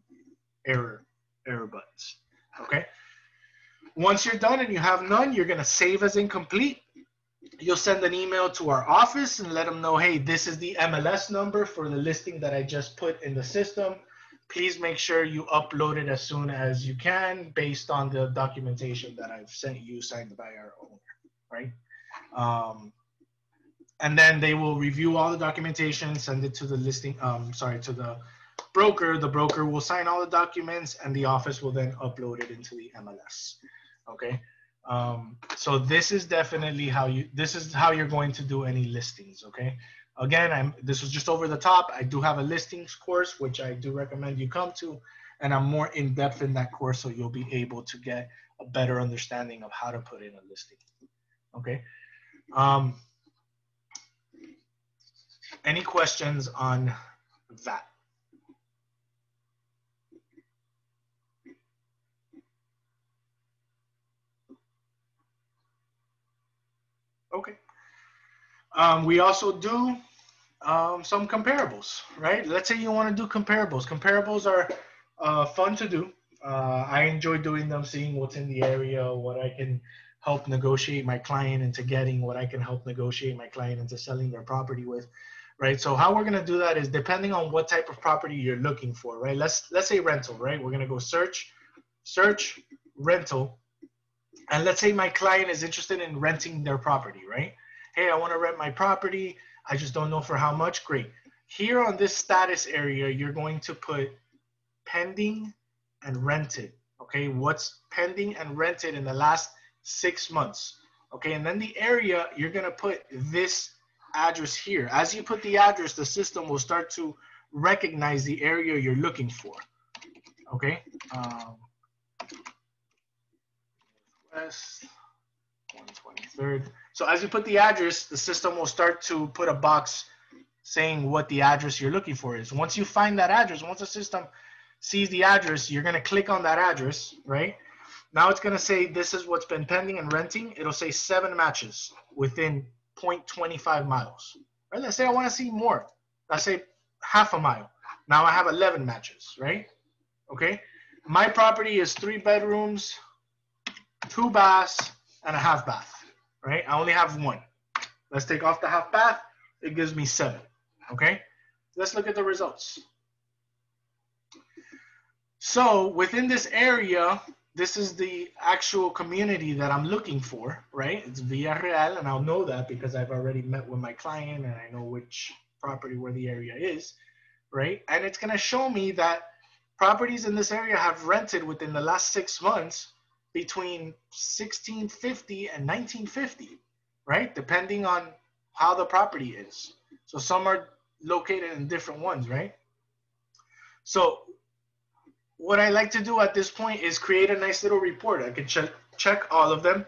error error buttons. Okay. Once you're done and you have none, you're gonna save as incomplete. You'll send an email to our office and let them know, hey, this is the MLS number for the listing that I just put in the system. Please make sure you upload it as soon as you can based on the documentation that I've sent you signed by our owner, right? Um, and then they will review all the documentation, send it to the listing, um, sorry, to the broker. The broker will sign all the documents and the office will then upload it into the MLS. Okay. Um, so this is definitely how you, this is how you're going to do any listings. Okay. Again, I'm, this was just over the top. I do have a listings course, which I do recommend you come to, and I'm more in depth in that course. So you'll be able to get a better understanding of how to put in a listing. Okay. Um, any questions on that? Okay. Um, we also do um, some comparables, right? Let's say you want to do comparables. Comparables are uh, fun to do. Uh, I enjoy doing them, seeing what's in the area, what I can help negotiate my client into getting, what I can help negotiate my client into selling their property with, right? So how we're gonna do that is depending on what type of property you're looking for, right? Let's let's say rental, right? We're gonna go search, search rental, and let's say my client is interested in renting their property, right? Hey, I want to rent my property. I just don't know for how much. Great. Here on this status area, you're going to put pending and rented. Okay, what's pending and rented in the last six months? Okay, and then the area, you're gonna put this address here. As you put the address, the system will start to recognize the area you're looking for. Okay. Um, West 123rd. So as you put the address, the system will start to put a box saying what the address you're looking for is. Once you find that address, once the system sees the address, you're gonna click on that address, right? Now it's gonna say this is what's been pending and renting. It'll say seven matches within 0.25 miles. Right? Let's say I wanna see more. Let's say half a mile. Now I have 11 matches, right? Okay. My property is three bedrooms, two baths, and a half bath, right? I only have one. Let's take off the half bath. It gives me seven, okay? Let's look at the results. So within this area, this is the actual community that I'm looking for, right? It's Villarreal, and I'll know that because I've already met with my client and I know which property where the area is, right? And it's gonna show me that properties in this area have rented within the last six months between 1650 and 1950, right? Depending on how the property is. So some are located in different ones, right? So what I like to do at this point is create a nice little report. I can check check all of them,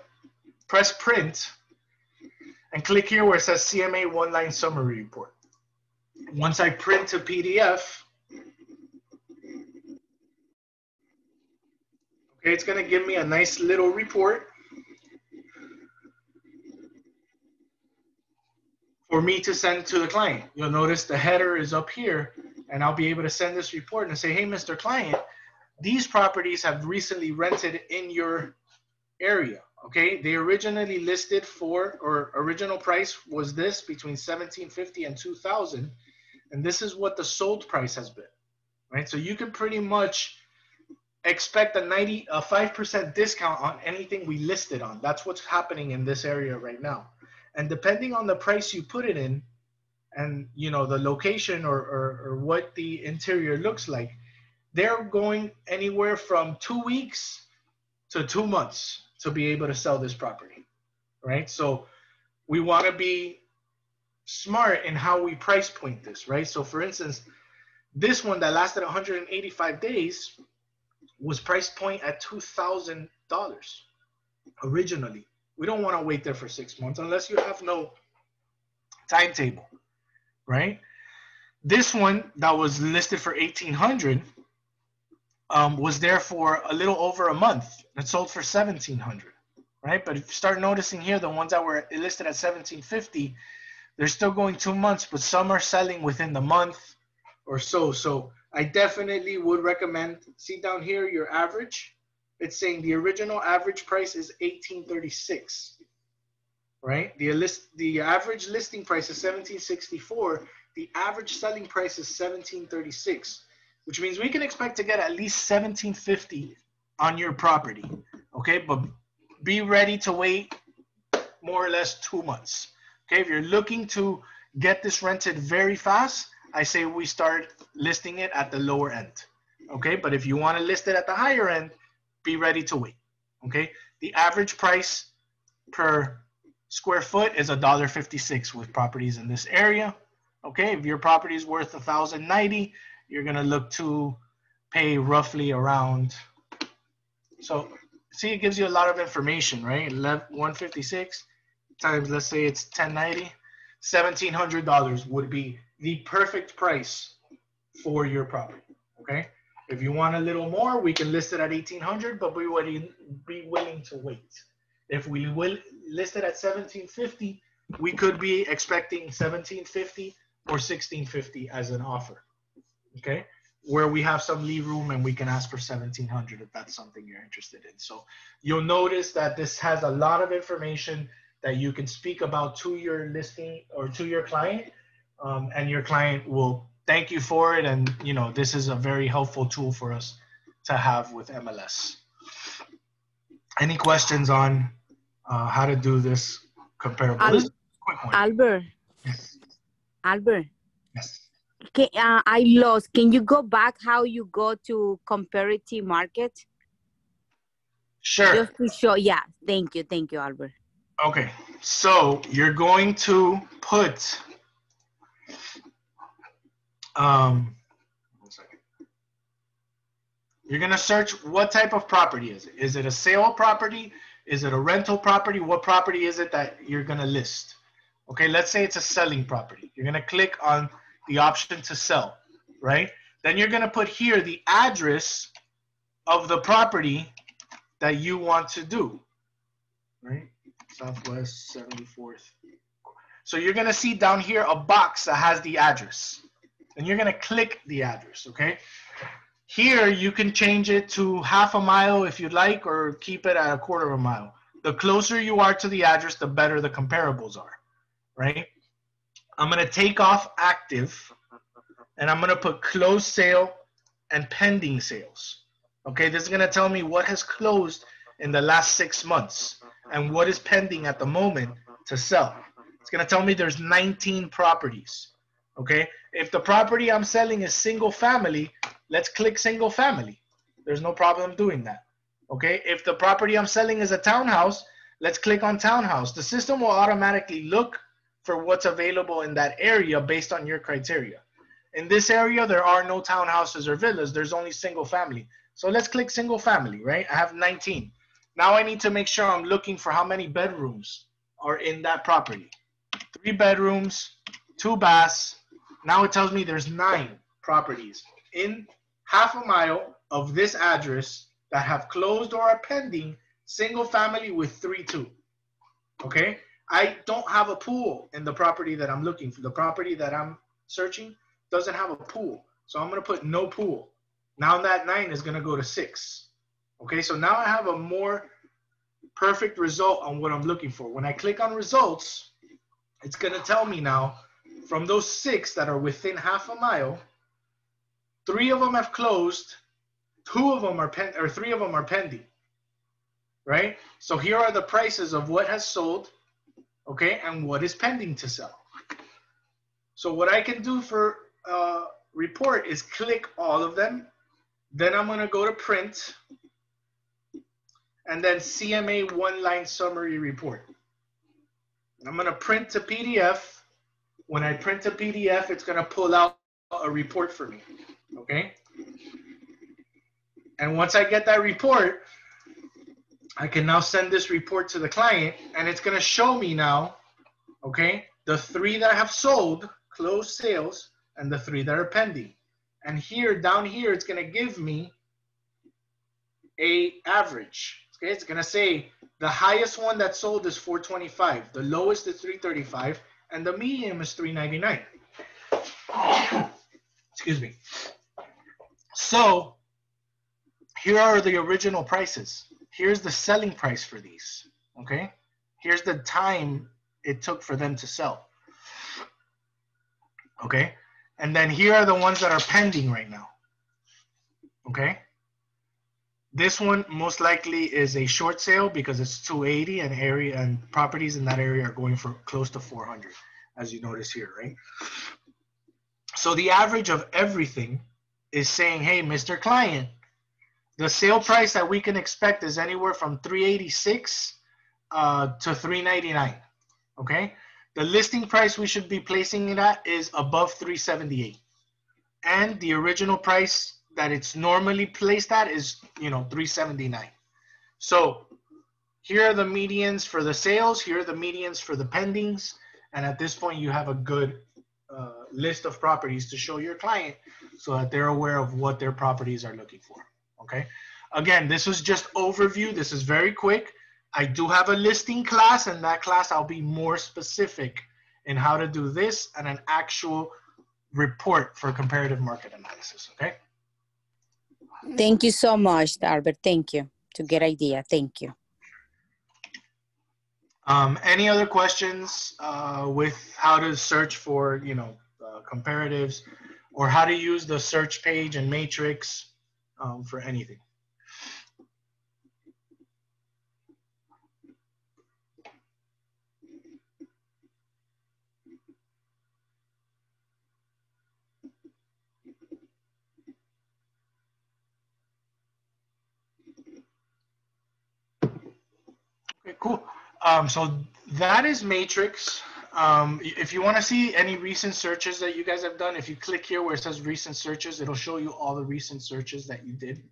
press print, and click here where it says CMA one line summary report. Once I print a PDF, Okay, it's gonna give me a nice little report for me to send to the client. You'll notice the header is up here and I'll be able to send this report and say, hey, Mr. Client, these properties have recently rented in your area. Okay, they originally listed for, or original price was this between 1750 and 2000. And this is what the sold price has been, right? So you can pretty much expect a 90 a 5% discount on anything we listed on. That's what's happening in this area right now. And depending on the price you put it in and you know the location or, or, or what the interior looks like they're going anywhere from two weeks to two months to be able to sell this property right? So we want to be smart in how we price point this right? So for instance this one that lasted 185 days was price point at $2,000 originally. We don't want to wait there for six months unless you have no timetable, right? This one that was listed for 1800 um, was there for a little over a month. It sold for 1700 right? But if you start noticing here, the ones that were listed at 1750, they're still going two months, but some are selling within the month or so. So I definitely would recommend, see down here, your average. It's saying the original average price is 1836, right? The, list, the average listing price is 1764. The average selling price is 1736, which means we can expect to get at least 1750 on your property, okay? But be ready to wait more or less two months. Okay, if you're looking to get this rented very fast, I say we start listing it at the lower end. Okay, but if you want to list it at the higher end, be ready to wait. Okay, the average price per square foot is $1.56 with properties in this area. Okay, if your property is worth a 1090 you're gonna look to pay roughly around, so see it gives you a lot of information, right? 156 times, let's say it's 1090, $1,700 would be the perfect price for your property, okay? If you want a little more, we can list it at 1800, but be willing, be willing to wait. If we will list it at 1750, we could be expecting 1750 or 1650 as an offer, okay? where we have some leave room and we can ask for 1700 if that's something you're interested in. So you'll notice that this has a lot of information that you can speak about to your listing or to your client um, and your client will thank you for it. And you know, this is a very helpful tool for us to have with MLS. Any questions on uh, how to do this comparable? Al Albert. Yes. Albert. Yes can, uh, I lost. Can you go back how you go to comparative market? Sure. Just to show, yeah. Thank you, thank you, Albert. Okay, so you're going to put, um, one second. You're gonna search what type of property is it? Is it a sale property? Is it a rental property? What property is it that you're gonna list? Okay, let's say it's a selling property. You're gonna click on the option to sell, right? Then you're going to put here the address of the property that you want to do, right? Southwest 74th. So you're going to see down here a box that has the address. And you're going to click the address, okay? Here you can change it to half a mile if you'd like or keep it at a quarter of a mile. The closer you are to the address, the better the comparables are, right? I'm going to take off active and I'm going to put closed sale and pending sales. Okay, this is going to tell me what has closed in the last six months and what is pending at the moment to sell. It's going to tell me there's 19 properties. Okay, if the property I'm selling is single family, let's click single family. There's no problem doing that. Okay, if the property I'm selling is a townhouse, let's click on townhouse. The system will automatically look for what's available in that area based on your criteria. In this area, there are no townhouses or villas. There's only single family. So let's click single family, right? I have 19. Now I need to make sure I'm looking for how many bedrooms are in that property. Three bedrooms, two baths. Now it tells me there's nine properties in half a mile of this address that have closed or are pending single family with three two. Okay, I don't have a pool in the property that I'm looking for. The property that I'm searching doesn't have a pool. So I'm going to put no pool. Now that nine is going to go to six. Okay, so now I have a more perfect result on what I'm looking for. When I click on results, it's going to tell me now from those six that are within half a mile, three of them have closed, two of them are pen or three of them are pending. Right? So here are the prices of what has sold okay, and what is pending to sell. So what I can do for uh, report is click all of them. Then I'm gonna go to print and then CMA one line summary report. I'm gonna print to PDF. When I print a PDF, it's gonna pull out a report for me, okay? And once I get that report, I can now send this report to the client and it's going to show me now, okay, the three that I have sold, closed sales, and the three that are pending. And here, down here, it's going to give me a average. Okay, it's going to say The highest one that sold is 425. The lowest is 335, and the medium is 399. Excuse me. So here are the original prices. Here's the selling price for these. Okay. Here's the time it took for them to sell. Okay. And then here are the ones that are pending right now. Okay. This one most likely is a short sale because it's 280 and area and properties in that area are going for close to 400, as you notice here, right? So the average of everything is saying, hey, Mr. Client, the sale price that we can expect is anywhere from 386 uh, to 399. Okay. The listing price we should be placing it at is above 378. And the original price that it's normally placed at is, you know, 379. So here are the medians for the sales. Here are the medians for the pendings. And at this point, you have a good uh, list of properties to show your client so that they're aware of what their properties are looking for. Okay. Again, this was just overview. This is very quick. I do have a listing class, and that class I'll be more specific in how to do this and an actual report for comparative market analysis. Okay. Thank you so much, Albert. Thank you. To get idea. Thank you. Um, any other questions uh, with how to search for, you know, uh, comparatives or how to use the search page and matrix um, for anything? Okay, cool. Um, so that is Matrix. Um, if you want to see any recent searches that you guys have done, if you click here where it says recent searches, it'll show you all the recent searches that you did.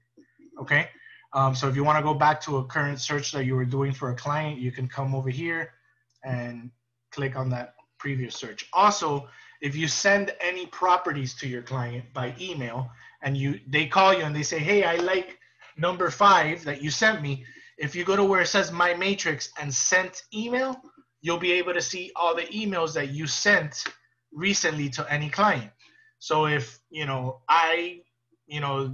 Okay. Um, so if you want to go back to a current search that you were doing for a client, you can come over here and click on that previous search. Also, if you send any properties to your client by email and you they call you and they say, hey, I like number five that you sent me, if you go to where it says my matrix and sent email, you'll be able to see all the emails that you sent recently to any client. So if, you know, I, you know,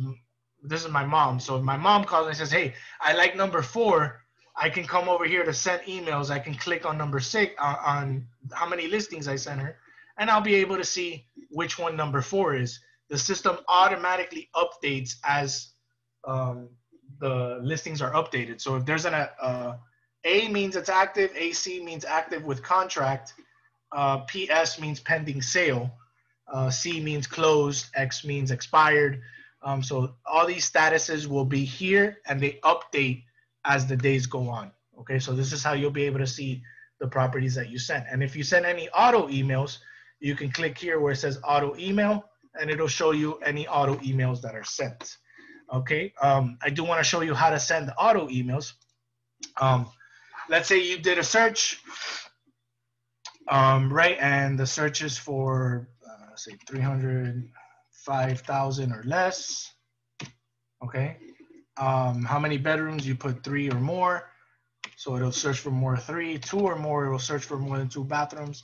this is my mom. So if my mom calls and says, hey, I like number four, I can come over here to send emails. I can click on number six uh, on how many listings I sent her, and I'll be able to see which one number four is. The system automatically updates as um, the listings are updated. So if there's an uh, A means it's active, AC means active with contract, uh, PS means pending sale, uh, C means closed, X means expired. Um, so all these statuses will be here and they update as the days go on. Okay, so this is how you'll be able to see the properties that you sent. And if you send any auto emails, you can click here where it says auto email and it'll show you any auto emails that are sent. Okay, um, I do want to show you how to send auto emails. Um, let's say you did a search, um, right? And the search is for, uh, say, 305,000 or less. Okay, um, how many bedrooms? You put three or more. So it'll search for more three, two or more, it will search for more than two bathrooms.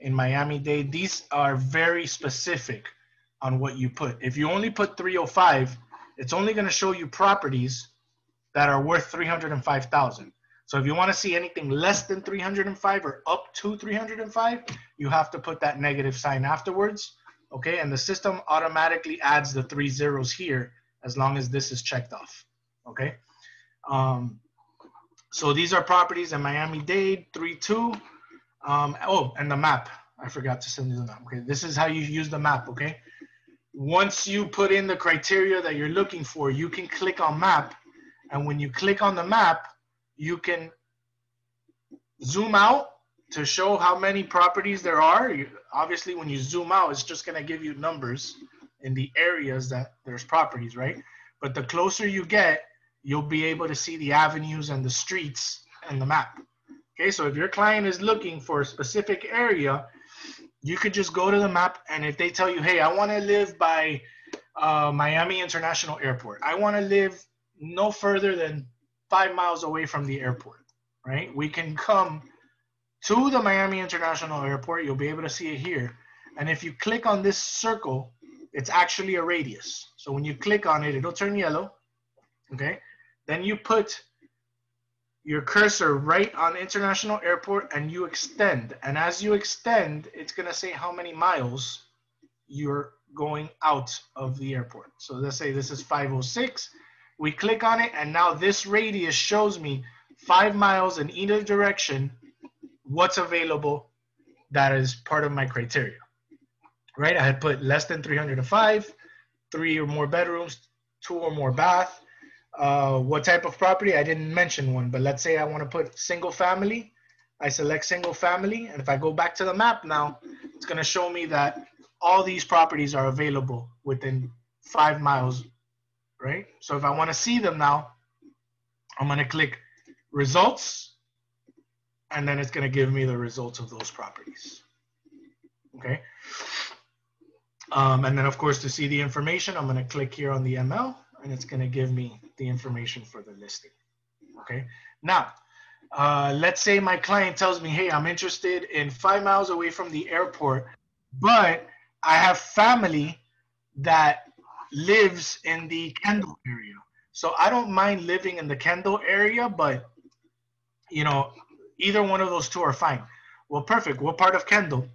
In Miami-Dade, these are very specific on what you put. If you only put 305, it's only going to show you properties that are worth 305,000. So if you want to see anything less than 305 or up to 305, you have to put that negative sign afterwards. Okay, and the system automatically adds the three zeros here as long as this is checked off. Okay, um, so these are properties in Miami-Dade, 3-2. Um, oh, and the map. I forgot to send you the map. Okay, this is how you use the map. Okay, once you put in the criteria that you're looking for, you can click on map. And when you click on the map, you can zoom out to show how many properties there are. You, obviously, when you zoom out, it's just going to give you numbers in the areas that there's properties, right? But the closer you get, you'll be able to see the avenues and the streets and the map. Okay, so if your client is looking for a specific area, you could just go to the map and if they tell you, hey, I want to live by uh, Miami International Airport, I want to live no further than five miles away from the airport. right? We can come to the Miami International Airport. You'll be able to see it here. And if you click on this circle, it's actually a radius. So when you click on it, it'll turn yellow, okay? Then you put your cursor right on International Airport and you extend. And as you extend, it's gonna say how many miles you're going out of the airport. So let's say this is 506. We click on it and now this radius shows me five miles in either direction, what's available that is part of my criteria, right? I had put less than 305, three or more bedrooms, two or more bath. Uh, what type of property? I didn't mention one, but let's say I want to put single family. I select single family. And if I go back to the map now, it's going to show me that all these properties are available within five miles, right? So if I want to see them now, I'm going to click results, and then it's going to give me the results of those properties. Okay. Um, and then, of course, to see the information, I'm going to click here on the ML, and it's going to give me the information for the listing. Okay. Now, uh, let's say my client tells me, hey, I'm interested in five miles away from the airport, but I have family that lives in the Kendall area. So I don't mind living in the Kendall area, but you know, either one of those two are fine. Well, perfect. What part of Kendall?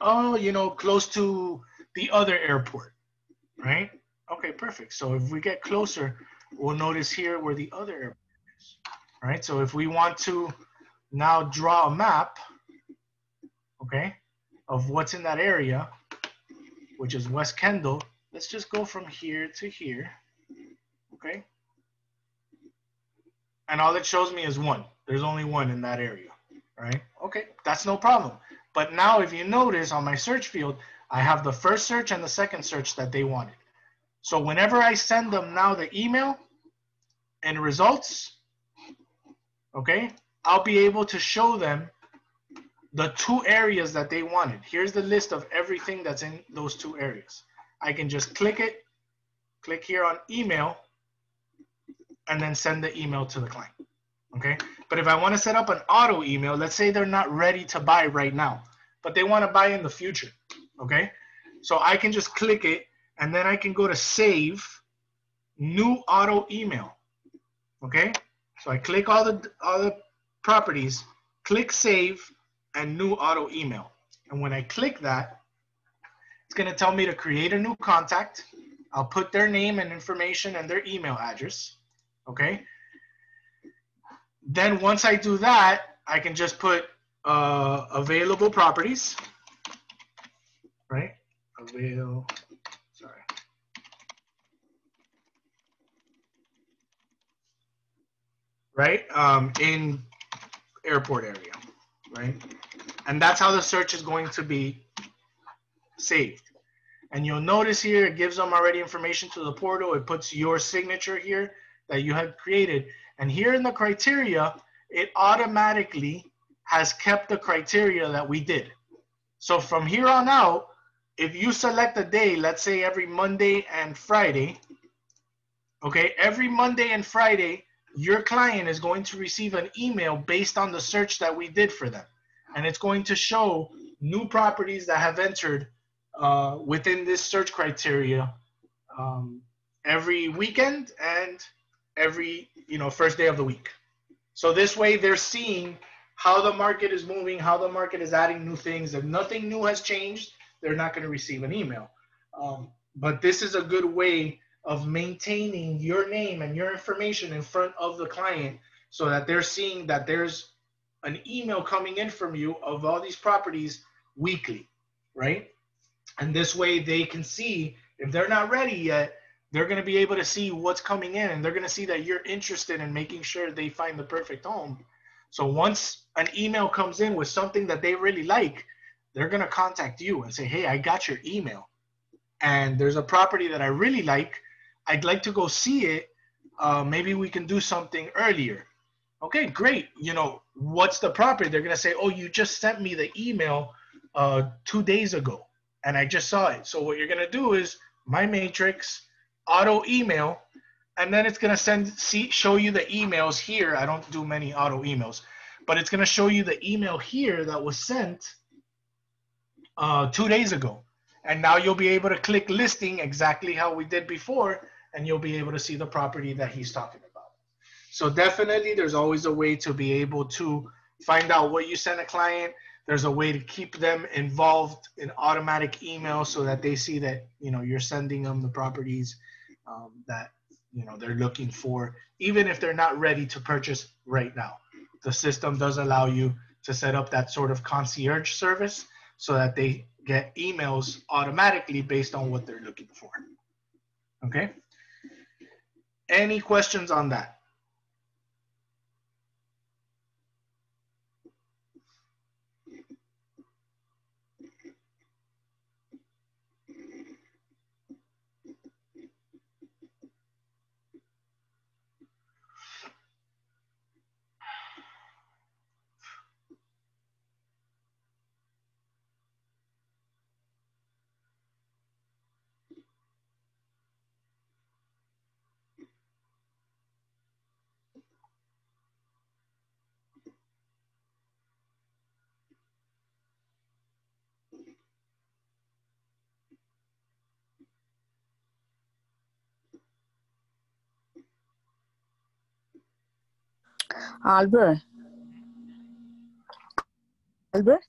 Oh, you know, close to the other airport, right? Okay, perfect. So if we get closer, we'll notice here where the other airport is, right? So if we want to now draw a map, okay, of what's in that area, which is West Kendall, let's just go from here to here, okay? And all it shows me is one. There's only one in that area, right? Okay, that's no problem. But now if you notice on my search field, I have the first search and the second search that they wanted. So whenever I send them now the email and results, okay, I'll be able to show them the two areas that they wanted. Here's the list of everything that's in those two areas. I can just click it, click here on email, and then send the email to the client, okay? But if I wanna set up an auto email, let's say they're not ready to buy right now, but they wanna buy in the future, okay? So I can just click it, and then I can go to save, new auto email, okay? So I click all the, all the properties, click save, and new auto email. And when I click that, it's gonna tell me to create a new contact. I'll put their name and information and their email address, okay? Then once I do that, I can just put uh, available properties, right? Avail, sorry. Right, um, in airport area, right? And that's how the search is going to be saved. And you'll notice here, it gives them already information to the portal. It puts your signature here that you have created. And here in the criteria, it automatically has kept the criteria that we did. So from here on out, if you select a day, let's say every Monday and Friday, okay, every Monday and Friday, your client is going to receive an email based on the search that we did for them. And it's going to show new properties that have entered uh, within this search criteria um, every weekend and every you know first day of the week. So this way they're seeing how the market is moving, how the market is adding new things. If nothing new has changed, they're not going to receive an email. Um, but this is a good way of maintaining your name and your information in front of the client so that they're seeing that there's an email coming in from you of all these properties weekly, right? And this way they can see if they're not ready yet, they're going to be able to see what's coming in and they're going to see that you're interested in making sure they find the perfect home. So once an email comes in with something that they really like, they're going to contact you and say, Hey, I got your email. And there's a property that I really like. I'd like to go see it. Uh, maybe we can do something earlier. Okay, great. You know, what's the property? They're going to say, Oh, you just sent me the email uh, two days ago and I just saw it. So what you're going to do is my matrix auto email and then it's gonna send see show you the emails here. I don't do many auto emails, but it's gonna show you the email here that was sent uh, two days ago. And now you'll be able to click listing exactly how we did before, and you'll be able to see the property that he's talking about. So definitely there's always a way to be able to find out what you sent a client. There's a way to keep them involved in automatic email so that they see that, you know, you're sending them the properties um, that, you know, they're looking for, even if they're not ready to purchase right now. The system does allow you to set up that sort of concierge service so that they get emails automatically based on what they're looking for. Okay? Any questions on that? Albert. Albert?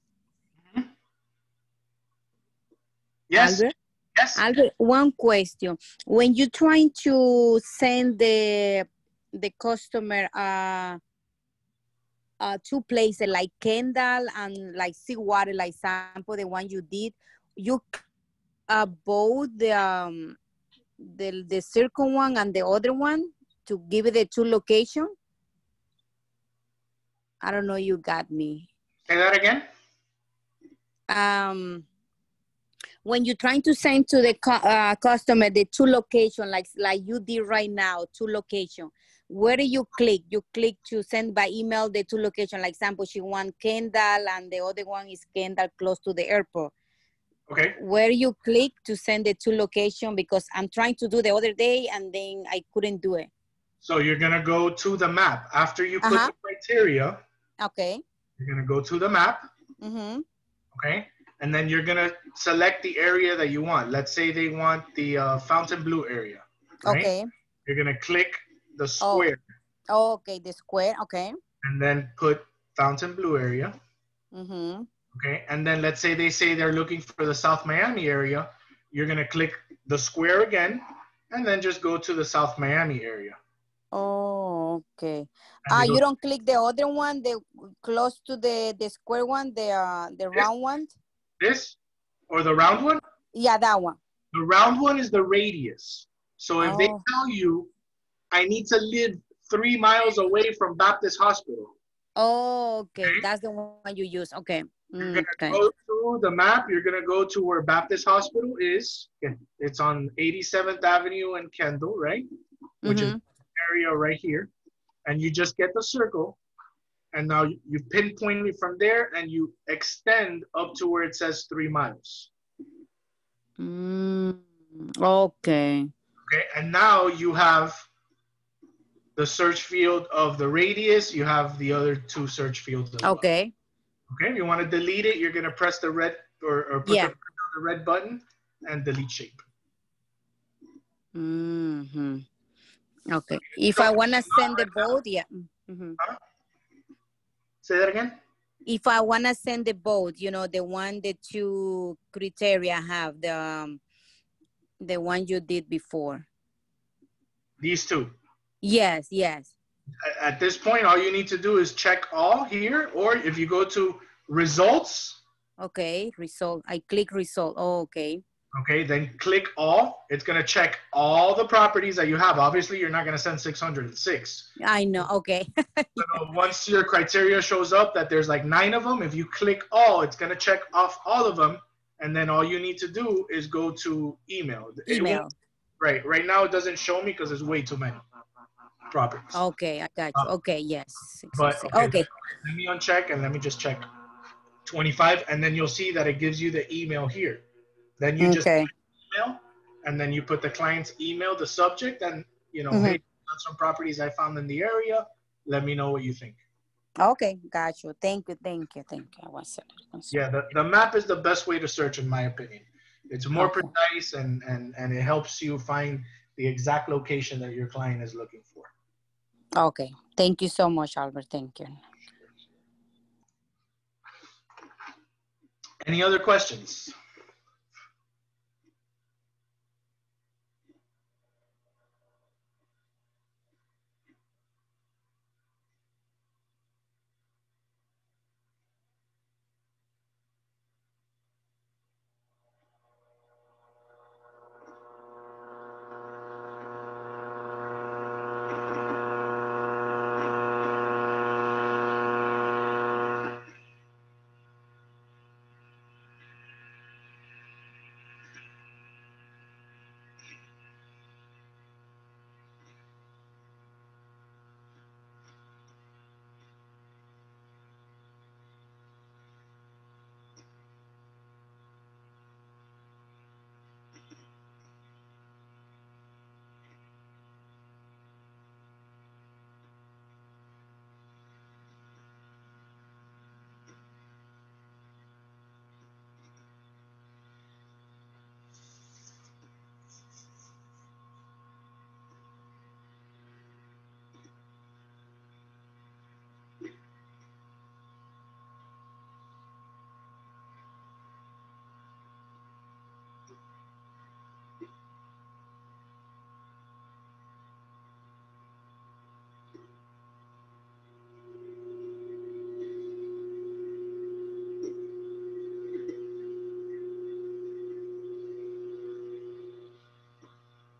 Yes. Albert? Yes. Albert, one question. When you're trying to send the the customer uh, uh, two places like Kendall and like Seawater, like sample, the one you did, you uh, both the um, the the circle one and the other one to give it the two location. I don't know. You got me. Say that again. um, when you're trying to send to the uh, customer the two location, like like you did right now, two location. Where do you click? You click to send by email the two location. Like example, she want Kendall and the other one is Kendall close to the airport. Okay. Where you click to send the two location because I'm trying to do the other day and then I couldn't do it. So you're gonna go to the map after you put Uh-huh. the criteria. Okay. You're gonna go to the map. Mm-hmm. Okay. And then you're gonna select the area that you want. Let's say they want the uh, Fontainebleau area. Right? Okay. You're gonna click the Oh. square Oh, okay. The square. Okay. and then put Fontainebleau area. Mm-hmm. Okay. And then let's say they say they're looking for the South Miami area. You're gonna click the square again, and then just go to the South Miami area. Oh, okay. Ah, you you don't click the other one, the close to the the square one, the uh, the Yes. round one. this or the round one. Yeah, that one. The round one is the radius. So if they Oh. tell you, I need to live three miles away from Baptist Hospital, Oh, okay. Okay. That's the one you use. Okay. you're Mm, gonna okay. go to the map. You're gonna go to where Baptist Hospital is. It's on 87th Avenue and Kendall, right? Which is Mhm. Area right here, and you just get the circle, and now you pinpoint it from there, and you extend up to where it says three miles. Mm, okay. Okay, and now you have the search field of the radius. You have the other two search fields. well. Okay. Okay, you want to delete it, you're gonna press the red or, or put Yeah. the, the red button and delete shape. Mm-hmm. Okay. If I wanna send the boat, yeah. hmm Say that again. If I wanna send the boat, you know, the one the two criteria have, the um, the one you did before. These two. Yes. Yes. At this point, all you need to do is check all here, or if you go to results, Okay. Result. I click result. Oh, okay. Okay, then click all. It's gonna check all the properties that you have. Obviously, you're not gonna send 606. I know. Okay. So once your criteria shows up that there's like nine of them, if you click all, it's gonna check off all of them, and then all you need to do is go to email. Email. Right. Right now, it doesn't show me because there's way too many properties. Okay, I got you. Uh, okay, yes. But okay, Okay. let me uncheck and let me just check 25, and then you'll see that it gives you the email here. Then you just Okay. email, and then you put the client's email, the subject, and you know, Mhm. based on some properties I found in the area. Let me know what you think. Okay, got you. Thank you, thank you, thank you. One second. Yeah, the, the map is the best way to search, in my opinion. It's more Okay. precise and, and, and it helps you find the exact location that your client is looking for. Okay, thank you so much, Albert. Thank you. Any other questions?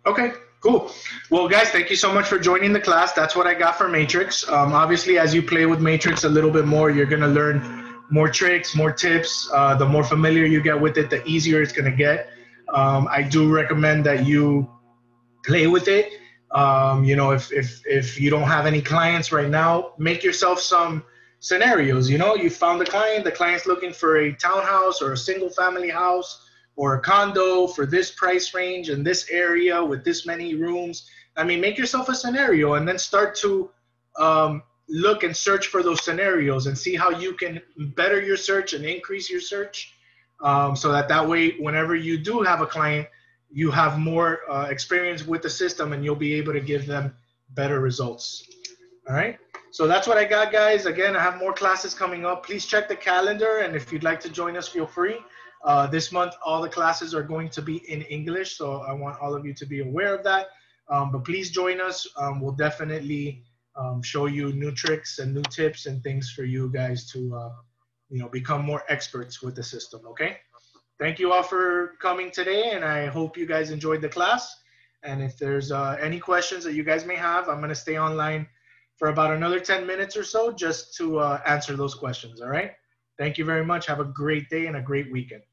Okay, cool. Well, guys, thank you so much for joining the class. That's what I got for Matrix. Um, obviously, as you play with Matrix a little bit more, you're going to learn more tricks, more tips. Uh, the more familiar you get with it, the easier it's going to get. Um, I do recommend that you play with it. Um, you know, if, if, if you don't have any clients right now, make yourself some scenarios. You know, you found a client, the client's looking for a townhouse or a single family house or a condo for this price range in this area with this many rooms. I mean, make yourself a scenario and then start to um, look and search for those scenarios and see how you can better your search and increase your search um, so that that way, whenever you do have a client, you have more uh, experience with the system and you'll be able to give them better results. All right. So that's what I got, guys. Again, I have more classes coming up. Please check the calendar. And if you'd like to join us, feel free. Uh, this month, all the classes are going to be in English, so I want all of you to be aware of that. Um, but please join us. Um, we'll definitely um, show you new tricks and new tips and things for you guys to, uh, you know, become more experts with the system. Okay. Thank you all for coming today, and I hope you guys enjoyed the class. And if there's uh, any questions that you guys may have, I'm going to stay online for about another 10 minutes or so just to uh, answer those questions. All right. Thank you very much. Have a great day and a great weekend.